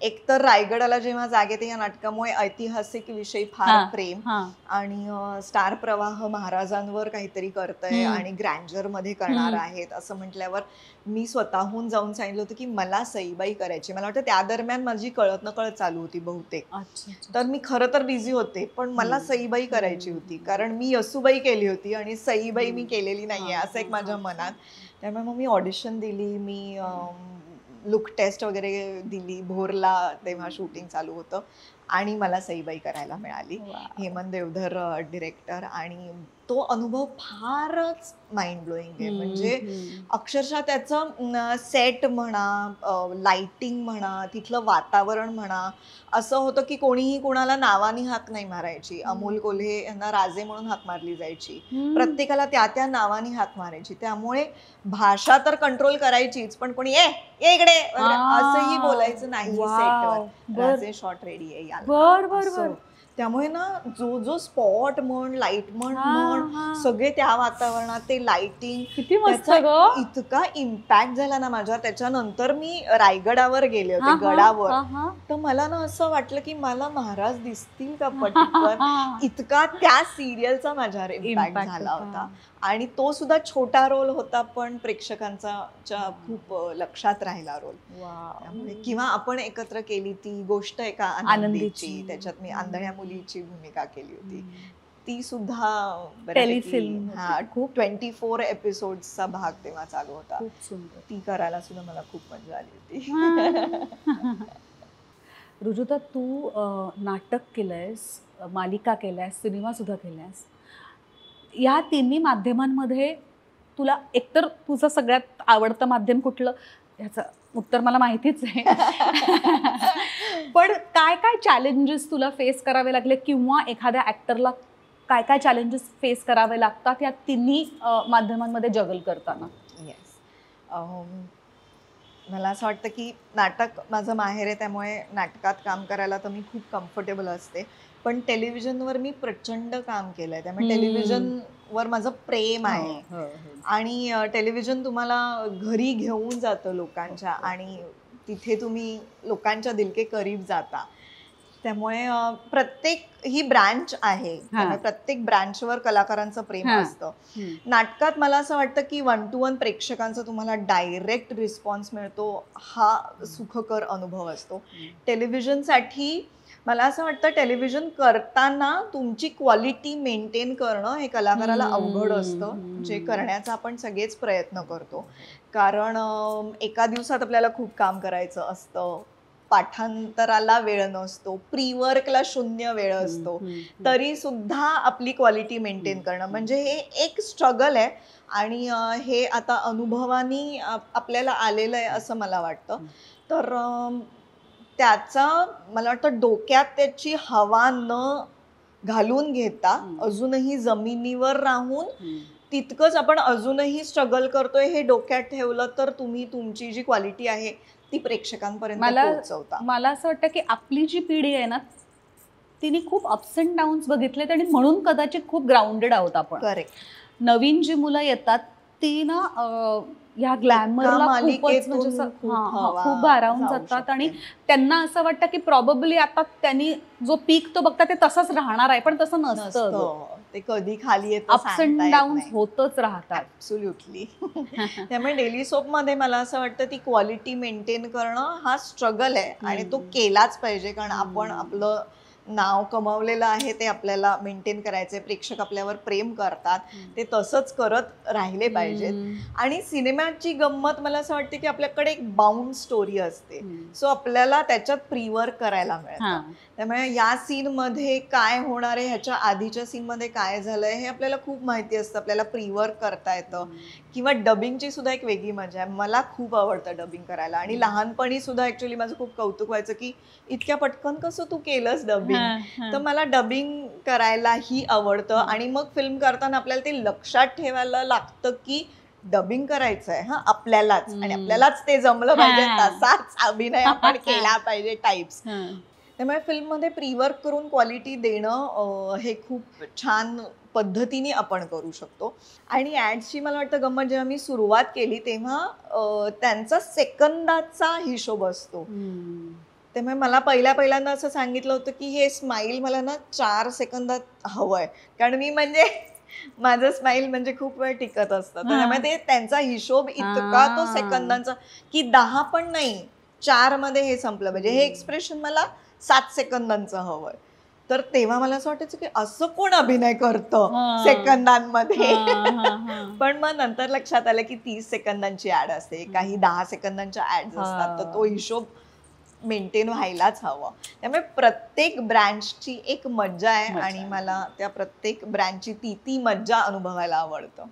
Speaker 2: एकतर रायगडाला जेव्हा जागे ते या नाटकामुळे ऐतिहासिक विषयी. फार प्रेम आणि स्टार प्रवाह महाराजांवर काही काहीतरी करतंय. आणि ग्रँजरमध्ये करणार. आहेत असं म्हटल्यावर मी स्वतःहून जाऊन सांगितलं होतं की मला सईबाई करायची मला वाटतं त्या दरम्यान माझी कळत न कळत चालू होती बहुतेक तर मी खरं तर बिझी होते पण मला. सईबाई करायची होती कारण मी यसुबाई केली होती आणि सईबाई मी. केलेली नाहीये असं एक माझ्या. मनात त्यामुळे मग मी ऑडिशन दिली मी लुक टेस्ट वगैरे दिली भोरला तेव्हा शूटिंग चालू होतं आणि मला सईबाई करायला मिळाली. हेमंत देवधर डिरेक्टर आणि तो अनुभव फारच माइंड ब्लोईंग आहे म्हणजे. अक्षरशः त्याचं सेट म्हणा लाइटिंग म्हणा तिथलं वातावरण म्हणा असं होतं की कोणीही कोणाला नावानी हाक नाही मारायची. अमोल कोल्हे यांना राजे म्हणून हाक मारली जायची. प्रत्येकाला त्या त्या नावानी हाक मारायची. त्यामुळे भाषा तर कंट्रोल करायचीच पण कोणी ए ये इकडे. असंही बोलायचं नाही. सेटवर
Speaker 1: बर.
Speaker 2: राजे शॉर्ट रेडी आहे.
Speaker 1: बर
Speaker 2: त्यामुळे ना जो जो स्पॉट म्हण लाइट म्हण म्हण. सगळे त्या वातावरणात ते लाइटिंग
Speaker 1: किती मस्त
Speaker 2: इतका इम्पॅक्ट झाला ना माझ्यावर त्याच्यानंतर मी रायगडावर गेले होते गडावर. तर मला ना असं वाटलं की मला महाराज दिसतील का पटकन. इतका त्या सिरियलचा माझ्यावर इम्पॅक्ट झाला
Speaker 1: होता.
Speaker 2: आणि तो सुद्धा छोटा रोल होता पण प्रेक्षकांचा च्या खूप लक्षात राहिला रोल. त्यामुळे किंवा आपण एकत्र केली ती गोष्ट एका
Speaker 1: आनंदीची.
Speaker 2: आनंदीची त्याच्यात मी आंधळ्या मुलीची भूमिका केली होती. ती सुद्धा
Speaker 1: होती.
Speaker 2: हा खूप ट्वेंटी फोर एपिसोडचा भाग तेव्हा चालू होता. ती करायला सुद्धा मला खूप मजा आली होती.
Speaker 1: रुजुता तू नाटक केलंयस मालिका केल्यास सिनेमा सुद्धा केल्यास. या तिन्ही माध्यमांमध्ये तुला एकतर तुझं सगळ्यात आवडतं माध्यम कुठलं? ह्याचं उत्तर मला माहितीच आहे. पण काय काय चॅलेंजेस तुला फेस करावे लागले किंवा एखाद्या ऍक्टरला काय काय चॅलेंजेस फेस करावे लागतात या तिन्ही माध्यमांमध्ये जगल करताना?
Speaker 2: येस मला असं वाटतं की नाटक माझं माहेर आहे त्यामुळे नाटकात काम करायला तर मी खूप कम्फर्टेबल असते. पण टेलिव्हिजनवर मी प्रचंड काम केलंय. त्यामुळे
Speaker 1: हम्म.
Speaker 2: टेलिव्हिजनवर माझं प्रेम आहे.
Speaker 1: हो, हो, हो.
Speaker 2: आणि टेलिव्हिजन तुम्हाला घरी घेऊन जातं लोकांच्या आणि तिथे तुम्ही लोकांच्या दिलके करीब जाता. त्यामुळे प्रत्येक ही ब्रांच आहे. प्रत्येक ब्रांचवर कलाकारांचं प्रेम. असतं. नाटकात मला असं वाटतं की वन टू वन प्रेक्षकांचा तुम्हाला डायरेक्ट रिस्पॉन्स मिळतो हा सुखकर अनुभव असतो. टेलिव्हिजनसाठी मला असं वाटतं टेलिव्हिजन करताना तुमची क्वालिटी मेंटेन करणं हे कलाकाराला अवघड असतं. जे करण्याचा आपण सगळेच प्रयत्न करतो. कारण एका दिवसात आपल्याला खूप काम करायचं असतं. पाठांतराला वेळ नसतो प्री वर्कला शून्य वेळ असतो. तरी सुद्धा आपली क्वालिटी मेंटेन करणं म्हणजे हे एक स्ट्रगल आहे आणि हे आता अनुभवानी आप- आपल्याला आलेलं आहे असं मला वाटतं. तर त्याचा मला वाटतं डोक्यात त्याची हवा न घालून घेता. अजूनही जमिनीवर राहून. तितकंच आपण अजूनही स्ट्रगल करतोय हे डोक्यात ठेवलं तर तुम्ही तुमची जी क्वालिटी आहे ती प्रेक्षकांपर्यंत
Speaker 1: मला-
Speaker 2: पोहोचवता.
Speaker 1: मला असं वाटतं की आपली जी पिढी आहे ना तिने खूप अप्स अँड डाऊन्स बघितलेत आणि म्हणून कदाचित खूप ग्राउंडेड आहोत आपण.
Speaker 2: करेक्ट
Speaker 1: नवीन जी मुलं येतात ती ना ह्या ग्लॅमरला खूपच म्हणजे
Speaker 2: खूप
Speaker 1: भारावून जातात आणि. त्यांना असं वाटतं की प्रॉबेबली आता त्यांनी जो पीक तो बघता ते तसंच राहणार आहे पण तसं नसतं.
Speaker 2: ते कधी खाली येतं
Speaker 1: अप्स अँड डाऊन्स होतच राहतात
Speaker 2: ऍब्सोल्युटली त्यामुळे डेली सोपमध्ये मला असं वाटतं ती क्वालिटी मेंटेन करणं हा स्ट्रगल आहे आणि तो. केलाच पाहिजे कारण आपण. आपलं नाव कमावलेलं आहे ते आपल्याला मेंटेन करायचे प्रेक्षक आपल्यावर प्रेम करतात. ते तसंच करत राहिले पाहिजेत. आणि सिनेमाची गंमत मला असं वाटते की आपल्याकडे एक बाउंड स्टोरी असते. सो आपल्याला त्याच्यात प्रीवर्क करायला मिळतं. त्यामुळे या सीन मध्ये काय होणार आहे ह्याच्या आधीच्या सीन मध्ये काय झालंय हे आपल्याला खूप माहिती असतं. आपल्याला प्रीवर्क करता येतं. किंवा डबिंगची सुद्धा एक वेगळी मजा आहे. मला खूप आवडतं डबिंग करायला. आणि लहानपणी सुद्धा ऍक्च्युली माझं खूप कौतुक व्हायचं की इतक्या पटकन कसं तू केलंस डबिंग
Speaker 1: हा.
Speaker 2: तर मला डबिंग करायलाही आवडतं आणि मग फिल्म करताना आपल्याला ते लक्षात ठेवायला लागतं की डबिंग करायचं आहे हा आपल्यालाच आणि. आपल्यालाच ते जमलं पाहिजे. तसाच अभिनय आपण केला पाहिजे टाईप्स
Speaker 1: हा.
Speaker 2: त्यामुळे फिल्ममध्ये प्रीवर्क करून क्वालिटी देणं हे खूप छान पद्धतीने आपण करू शकतो आणि ॲड्सची मला वाटतं गंमत जेव्हा मी सुरुवात केली तेव्हा त्यांचा सेकंदाचा हिशोब असतो. त्यामुळे मला पहिल्या पहिल्यांदा असं सांगितलं होतं की हे स्माईल मला ना चार सेकंदात हवं आहे कारण मी म्हणजे माझं स्माइल म्हणजे खूप वेळ टिकत असतं. त्यामुळे ते त्यांचा हिशोब इतका तो. सेकंदांचा की दहा पण नाही चारमध्ये हे संपलं पाहिजे हे एक्सप्रेशन मला सात सेकंदांचं हवंय तर तेव्हा मला असं वाटायचं की असं कोण अभिनय करतं. सेकंदांमध्ये. पण मग नंतर लक्षात आलं की तीस सेकंदांची ऍड असते काही दहा सेकंदांच्या ऍड असतात तर तो हिशोब मेंटेन व्हायलाच हवं त्यामुळे प्रत्येक ब्रँचची एक मज्जा आहे आणि. मला त्या प्रत्येक ब्रँचची ती ती मज्जा अनुभवायला आवडतं.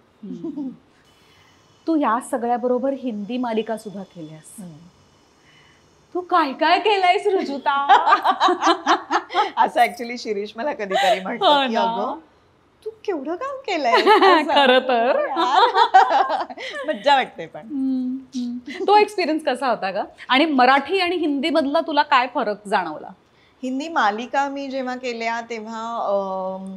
Speaker 1: तू या सगळ्या बरोबर हिंदी मालिका सुद्धा केल्यास तू काय काय केलंयस रुजुता
Speaker 2: असं ऍक्च्युली शिरीष मला कधीतरी
Speaker 1: हो
Speaker 2: म्हणतो. अगं तू केवढं काम केलंय?
Speaker 1: खरं तर.
Speaker 2: मज्जा वाटते पण.
Speaker 1: तो एक्सपिरियन्स कसा होता का आणि मराठी आणि हिंदी मधला तुला काय फरक जाणवला?
Speaker 2: हिंदी मालिका मी जेव्हा केल्या तेव्हा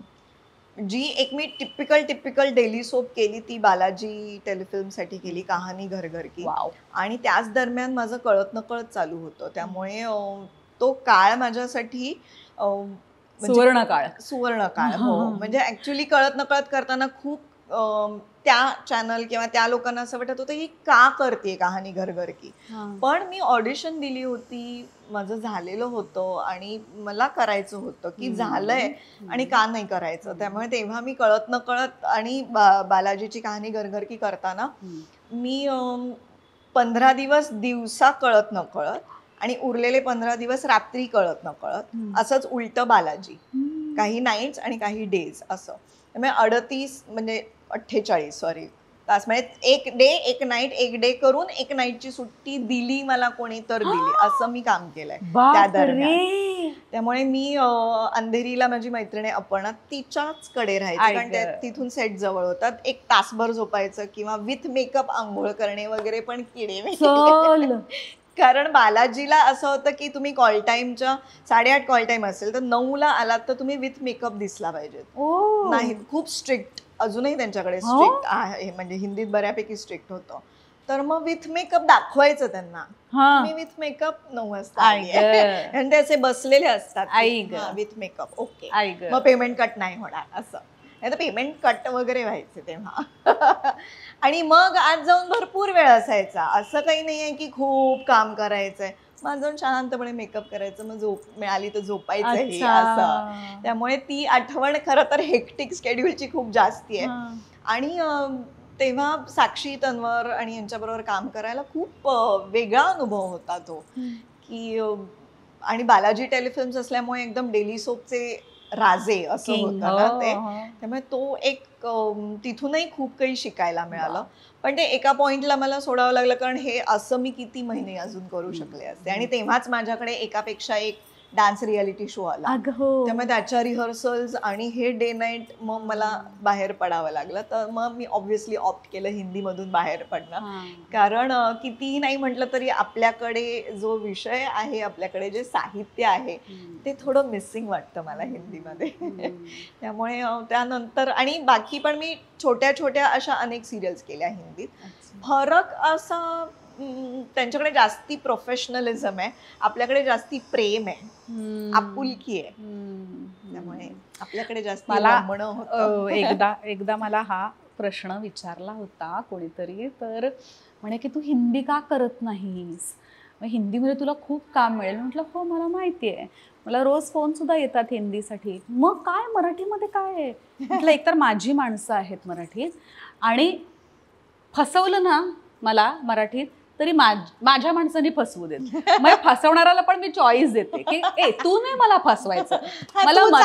Speaker 2: जी एक मी टिपिकल टिपिकल डेली सोप केली ती बालाजी टेलिफिल्मसाठी केली कहाणी घर घर की आणि त्याच दरम्यान माझं कळत नकळत चालू होतं. त्यामुळे तो काळ माझ्यासाठी
Speaker 1: सुवर्ण काळ
Speaker 2: सुवर्ण काळ हो. म्हणजे ऍक्च्युली कळत नकळत करताना खूप त्या चॅनल किंवा त्या लोकांना असं वाटत होतं ही का करते कहाणी घर घर की पण मी ऑडिशन दिली होती माझं झालेलं होतं आणि मला करायचं होतं की झालंय आणि का नाही करायचं. त्यामुळे तेव्हा मी कळत नकळत आणि बा- बालाजीची कहाणी घरघरकी करताना
Speaker 1: हम्म.
Speaker 2: मी पंधरा दिवस दिवसा कळत नकळत आणि उरलेले पंधरा दिवस रात्री कळत नकळत
Speaker 1: हम्म.
Speaker 2: असंच उलटं बालाजी. काही नाईट्स आणि काही डेज असं. त्यामुळे अडतीस म्हणजे अठ्ठेचाळीस सॉरी. तास म्हणजे एक डे एक नाईट एक डे करून एक नाईटची सुट्टी दिली मला कोणी तर दिली. असं मी काम केलंय. त्या दरम्यान. त्यामुळे मी अंधेरीला माझी मैत्रिणी अपर्णा तिच्याच कडे राहायची. कारण. तिथून सेट जवळ होतात. एक तासभर झोपायचं किंवा विथ मेकअप आंघोळ करणे वगैरे पण किडे कारण बालाजीला असं होतं की तुम्ही कॉल टाईमच्या साडेआठ कॉल टाईम असेल तर नऊला आलात तर तुम्ही विथ मेकअप दिसला पाहिजेत
Speaker 1: ओ.
Speaker 2: नाही खूप स्ट्रिक्ट अजूनही त्यांच्याकडे
Speaker 1: हो?
Speaker 2: स्ट्रिक्ट आहे म्हणजे हिंदीत बऱ्यापैकी स्ट्रिक्ट होतं. तर मग विथ मेकअप दाखवायचं त्यांना.
Speaker 1: हा.
Speaker 2: मी विथ मेकअप नऊ वाजता असे बसलेले असतात. With makeup okay. मग पेमेंट कट नाही होणार असं. नाही तर पेमेंट कट वगैरे व्हायचे तेव्हा. आणि मग आज जाऊन भरपूर वेळ असायचा. असं काही नाही आहे की खूप काम करायचंय. मग जाऊन शांतपणे मेकअप करायचं मग झोप मिळाली तर झोपायचं असं. त्यामुळे ती आठवण खरं तर हेक्टिक स्केड्यूलची खूप जास्ती आहे. आणि तेव्हा साक्षी तन्वर आणि यांच्याबरोबर काम करायला खूप वेगळा अनुभव होता तो. की आणि बालाजी टेलिफिल्म्स असल्यामुळे एकदम डेली सोपचे राजे असं. होतं ना
Speaker 1: हो,
Speaker 2: ते.
Speaker 1: हो.
Speaker 2: त्यामुळे तो एक तिथूनही खूप काही शिकायला मिळालं. पण ते एका पॉइंटला मला सोडावं लागलं कारण हे असं मी किती महिने अजून करू शकले असते. आणि तेव्हाच माझ्याकडे एकापेक्षा एक डान्स रियालिटी शो आला
Speaker 1: हो
Speaker 2: त्यामुळे त्याच्या रिहर्सल्स आणि हे डे नाईट मग मला बाहेर पडावं लागलं तर मग मी ऑब्व्हियसली ऑप्ट केलं हिंदीमधून बाहेर पडणं. कारण कितीही नाही म्हटलं तरी आपल्याकडे जो विषय आहे आपल्याकडे जे साहित्य आहे. ते थोडं मिसिंग वाटतं मला हिंदीमध्ये. त्यामुळे त्यानंतर आणि बाकी पण मी छोट्या छोट्या अशा अनेक सिरियल्स केल्या हिंदीत. फरक असा त्यांच्याकडे जास्ती प्रोफेशनलिझम आहे. आपल्याकडे जास्ती प्रेम आहे. आपुलकी आहे. त्यामुळे आपल्याकडे जास्त
Speaker 1: मला, एकदा एकदा मला हा प्रश्न विचारला होता कोणीतरी तर म्हणे की तू हिंदी का करत नाहीस? मग हिंदीमध्ये तुला खूप काम मिळेल. म्हटलं हो मला माहिती आहे. मला रोज फोन सुद्धा येतात हिंदीसाठी. मग काय? मराठीमध्ये काय आहे? म्हटलं एकतर माझी माणसं आहेत मराठीत आणि फसवलं ना मला मराठीत तरी माझ- माझ्या माणसांनी फसवू देत. मग फसवणाऱ्याला पण मी चॉईस देते की ए तू नाही मला फसवायचं. मला.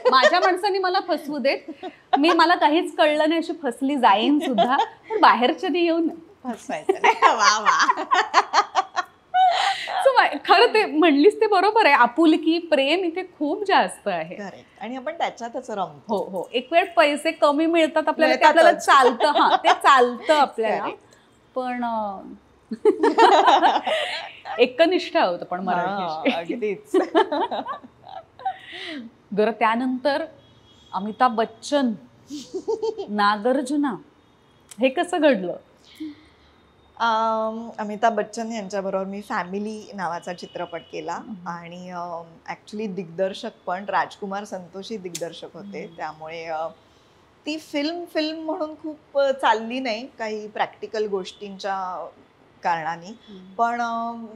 Speaker 1: माझ्या माणसांनी मला फसवू देत. मी मला काहीच कळलं नाही अशी फसली जाईन सुद्धा. पण बाहेरच्यानी येऊन
Speaker 2: फसवायचं
Speaker 1: खरं ते म्हणलीस ते बरोबर आहे. आपुलकी प्रेम इथे खूप जास्त आहे.
Speaker 2: आणि आपण त्याच्यातच
Speaker 1: हो हो. एक वेळ पैसे कमी मिळतात आपल्याला आपल्याला. चालतं. हा ते चालतं आपल्याला. पण एकनिष्ठ होतं पण मराठी
Speaker 2: अगदीच.
Speaker 1: बरं त्यानंतर अमिताभ बच्चन नागार्जुना हे कसं घडलं?
Speaker 2: अम, अमिताभ बच्चन यांच्याबरोबर मी फॅमिली नावाचा चित्रपट केला. आणि ऍक्च्युली दिग्दर्शक पण राजकुमार संतोषी दिग्दर्शक होते. त्यामुळे ती फिल्म फिल्म म्हणून खूप चालली नाही. काही प्रॅक्टिकल गोष्टींच्या कारणाने. पण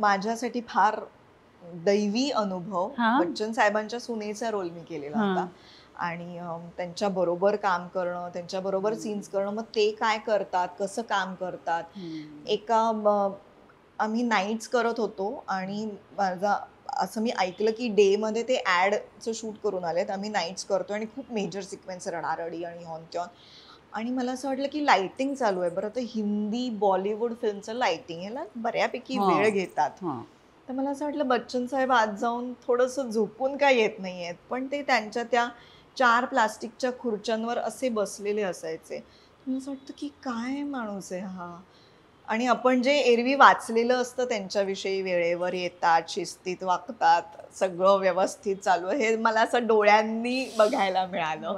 Speaker 2: माझ्यासाठी फार दैवी अनुभव? बच्चन साहेबांच्या सुनेचा रोल मी केलेला. होता. आणि त्यांच्या बरोबर काम करणं त्यांच्या बरोबर सीन्स करणं मग ते काय करतात कसं काम करतात? एका आम्ही नाईट्स करत होतो आणि माझा असं मी ऐकलं की डे मध्ये ते ॲडचं शूट करून आलेत. आम्ही नाईट्स करतो आणि खूप मेजर सिक्वेन्स रडारडी आणि हॉन त्योन आणि मला असं वाटलं की लाइटिंग चालू आहे. बरं तर हिंदी बॉलिवूड फिल्मचं लाइटिंग ह्याला बऱ्यापैकी. वेळ घेतात. तर मला असं वाटलं बच्चन साहेब आज जाऊन थोडंसं झोपून काय येत नाही आहेत. पण ते त्यांच्या त्या चार प्लास्टिकच्या खुर्च्यांवर असे बसलेले असायचे. मला असं वाटतं की काय माणूस आहे हा? आणि आपण जे एरवी वाचलेलं असतं त्यांच्याविषयी वेळेवर येतात शिस्तीत वागतात सगळं व्यवस्थित चालू हे मला असं डोळ्यांनी बघायला मिळालं.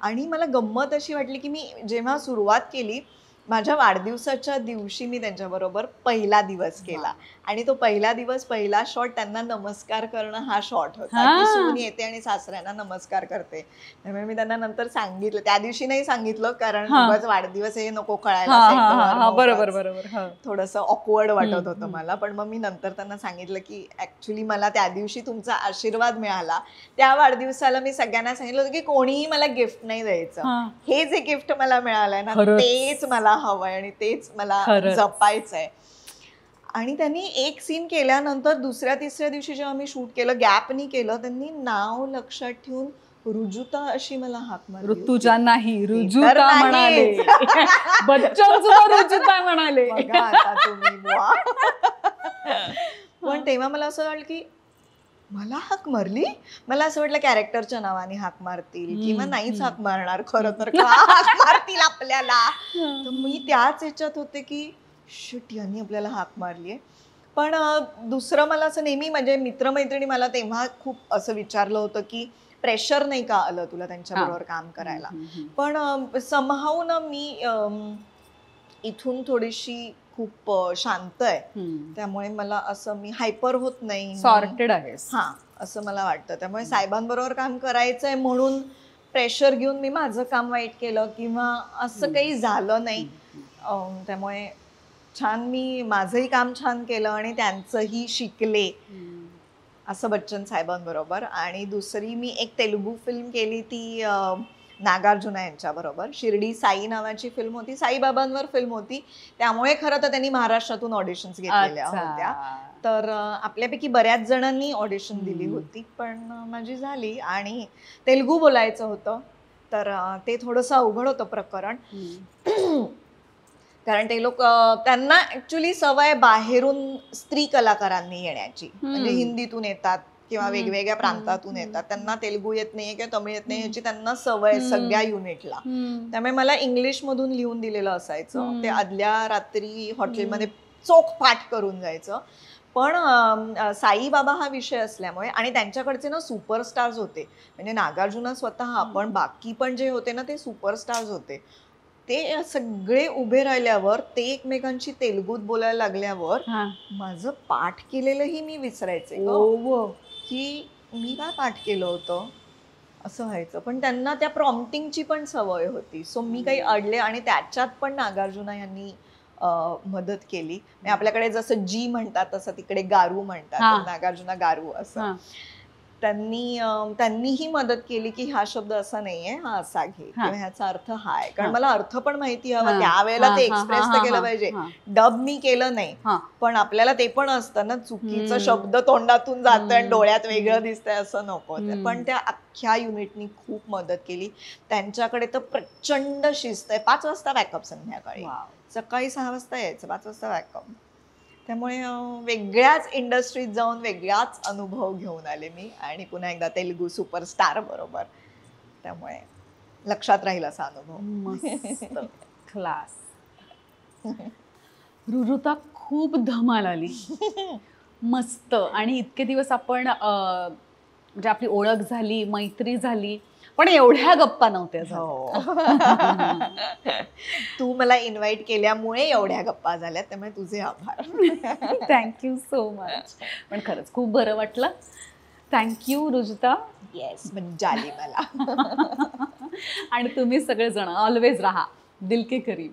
Speaker 2: आणि मला गंमत अशी वाटली की मी जेव्हा सुरुवात केली माझ्या वाढदिवसाच्या दिवशी मी त्यांच्याबरोबर पहिला दिवस केला. आणि तो पहिला दिवस पहिला शॉट त्यांना नमस्कार करणं हा शॉट होता. की सून येते आणि सासऱ्यांना नमस्कार करते. त्यामुळे मी त्यांना नंतर सांगितलं. त्या दिवशी नाही सांगितलं कारण वाढदिवस हे नको कळायला.
Speaker 1: बरोबर बरोबर.
Speaker 2: थोडंसं ऑकवर्ड वाटत होतं. मला. पण मग मी नंतर त्यांना सांगितलं की ऍक्च्युली मला त्या दिवशी तुमचा आशीर्वाद मिळाला. त्या वाढदिवसाला मी सगळ्यांना सांगितलं होतं की कोणीही मला गिफ्ट नाही द्यायचं.
Speaker 1: हा.
Speaker 2: जे गिफ्ट मला मिळालंय ना. तेच मला हवंय आणि तेच मला
Speaker 1: खरंच.
Speaker 2: जपायचंय आणि त्यांनी एक सीन केल्यानंतर दुसऱ्या तिसऱ्या दिवशी जेव्हा मी शूट केलं गॅपनी केलं त्यांनी नाव लक्षात ठेवून रुजुता अशी मला हाक मारली होती.
Speaker 1: ऋतुजा नाही रुजुता. म्हणाले बच्चन सुद्धा रुजुता म्हणाले.
Speaker 2: पण तेव्हा मला असं वाटलं की मला हाक मारली? मला असं वाटलं कॅरेक्टरच्या नावाने हाक मारतील किंवा नाहीच. हाक मारणार खरं तर. का हाक मारतील आपल्याला? तर मी त्याच ह्याच्यात होते की शिट यांनी आपल्याला हाक मारली आहे. पण दुसरं मला असं नेहमी म्हणजे मित्रमैत्रिणी मला तेव्हा खूप असं विचारलं होतं की प्रेशर नाही का आलं तुला त्यांच्याबरोबर काम करायला. पण समहाव ना मी इथून थोडीशी खूप शांत आहे. त्यामुळे मला असं मी हायपर होत नाही
Speaker 1: सॉर्टेड आहेस.
Speaker 2: हा असं मला वाटतं. त्यामुळे साहेबांबरोबर काम करायचंय म्हणून प्रेशर घेऊन मी माझं काम वाईट केलं किंवा असं काही झालं नाही. त्यामुळे छान मी माझंही काम छान केलं आणि त्यांचंही शिकले. असं बच्चन साहेबांबरोबर. आणि दुसरी मी एक तेलुगू फिल्म केली ती नागार्जुना यांच्याबरोबर शिर्डी साई नावाची फिल्म होती. साईबाबांवर फिल्म होती. त्यामुळे खरं तर त्यांनी महाराष्ट्रातून ऑडिशन्स घेतलेल्या. होत्या. तर आपल्यापैकी बऱ्याच जणांनी ऑडिशन दिली. होती. पण माझी झाली. आणि तेलुगू बोलायचं होतं. तर ते थोडंसं अवघड होतं प्रकरण. कारण ते लोक त्यांना ऍक्च्युली सवय बाहेरून स्त्री कलाकारांनी येण्याची. म्हणजे. हिंदीतून येतात. किंवा. वेगवेगळ्या प्रांतातून. येतात त्यांना तेलुगू येत नाहीये किंवा तमिळ येत नाही ह्याची त्यांना सवय. सगळ्या युनिटला. त्यामुळे मला इंग्लिश मधून लिहून दिलेलं असायचं. ते आदल्या रात्री हॉटेलमध्ये चोख पाठ करून जायचं पण साईबाबा हा विषय असल्यामुळे आणि त्यांच्याकडचे ना सुपरस्टार्स होते म्हणजे नागार्जुना स्वतः आपण बाकी पण जे होते ना ते सुपरस्टार्स होते ते सगळे उभे राहिल्यावर ते एकमेकांशी तेलुगूत बोलायला लागल्यावर. माझं पाठ केलेलंही मी विसरायचे. की मी काय पाठ केलं होतं? असं व्हायचं. पण त्यांना त्या प्रॉम्प्टिंगची पण सवय होती. सो मी काही अडले आणि त्याच्यात पण नागार्जुना यांनी मदत केली. म्हणजे आपल्याकडे जसं जी म्हणतात तसं तिकडे गारू म्हणतात. नागार्जुना गारू असं. त्यांनी त्यांनीही मदत केली की हा शब्द असा नाहीये हा असा घे किंवा ह्याचा अर्थ हा आहे कारण. मला अर्थ पण माहिती हवा. त्यावेळेला ते एक्सप्रेस तर केलं. पाहिजे. डब मी केलं नाही. पण आपल्याला ते पण असतं ना चुकीचं. शब्द तोंडातून जातोय आणि. डोळ्यात वेगळं दिसतंय असं नको. पण त्या अख्ख्या युनिटनी खूप मदत केली त्यांच्याकडे तर प्रचंड शिस्त आहे पाच वाजता बॅकअप संध्याकाळी. सकाळी सहा वाजता यायचं पाच वाजता बॅकअप त्यामुळे वेगळ्याच इंडस्ट्रीत जाऊन वेगळाच अनुभव घेऊन आले मी आणि पुन्हा एकदा तेलुगू सुपरस्टार बरोबर. त्यामुळे लक्षात राहील असा अनुभव.
Speaker 1: मस्त. क्लास रुरुता खूप धमाल आली. मस्त. आणि इतके दिवस आपण म्हणजे आपली ओळख झाली मैत्री झाली पण एवढ्या गप्पा नव्हत्या.
Speaker 2: हो. तू मला इन्व्हाइट केल्यामुळे एवढ्या गप्पा झाल्या त्यामुळे तुझे आभार.
Speaker 1: थँक्यू सो मच पण खरंच खूप बरं वाटलं. थँक्यू रुजुता.
Speaker 2: येस आली मला.
Speaker 1: आणि तुम्ही सगळेजण ऑलवेज राहा. दिल के करीब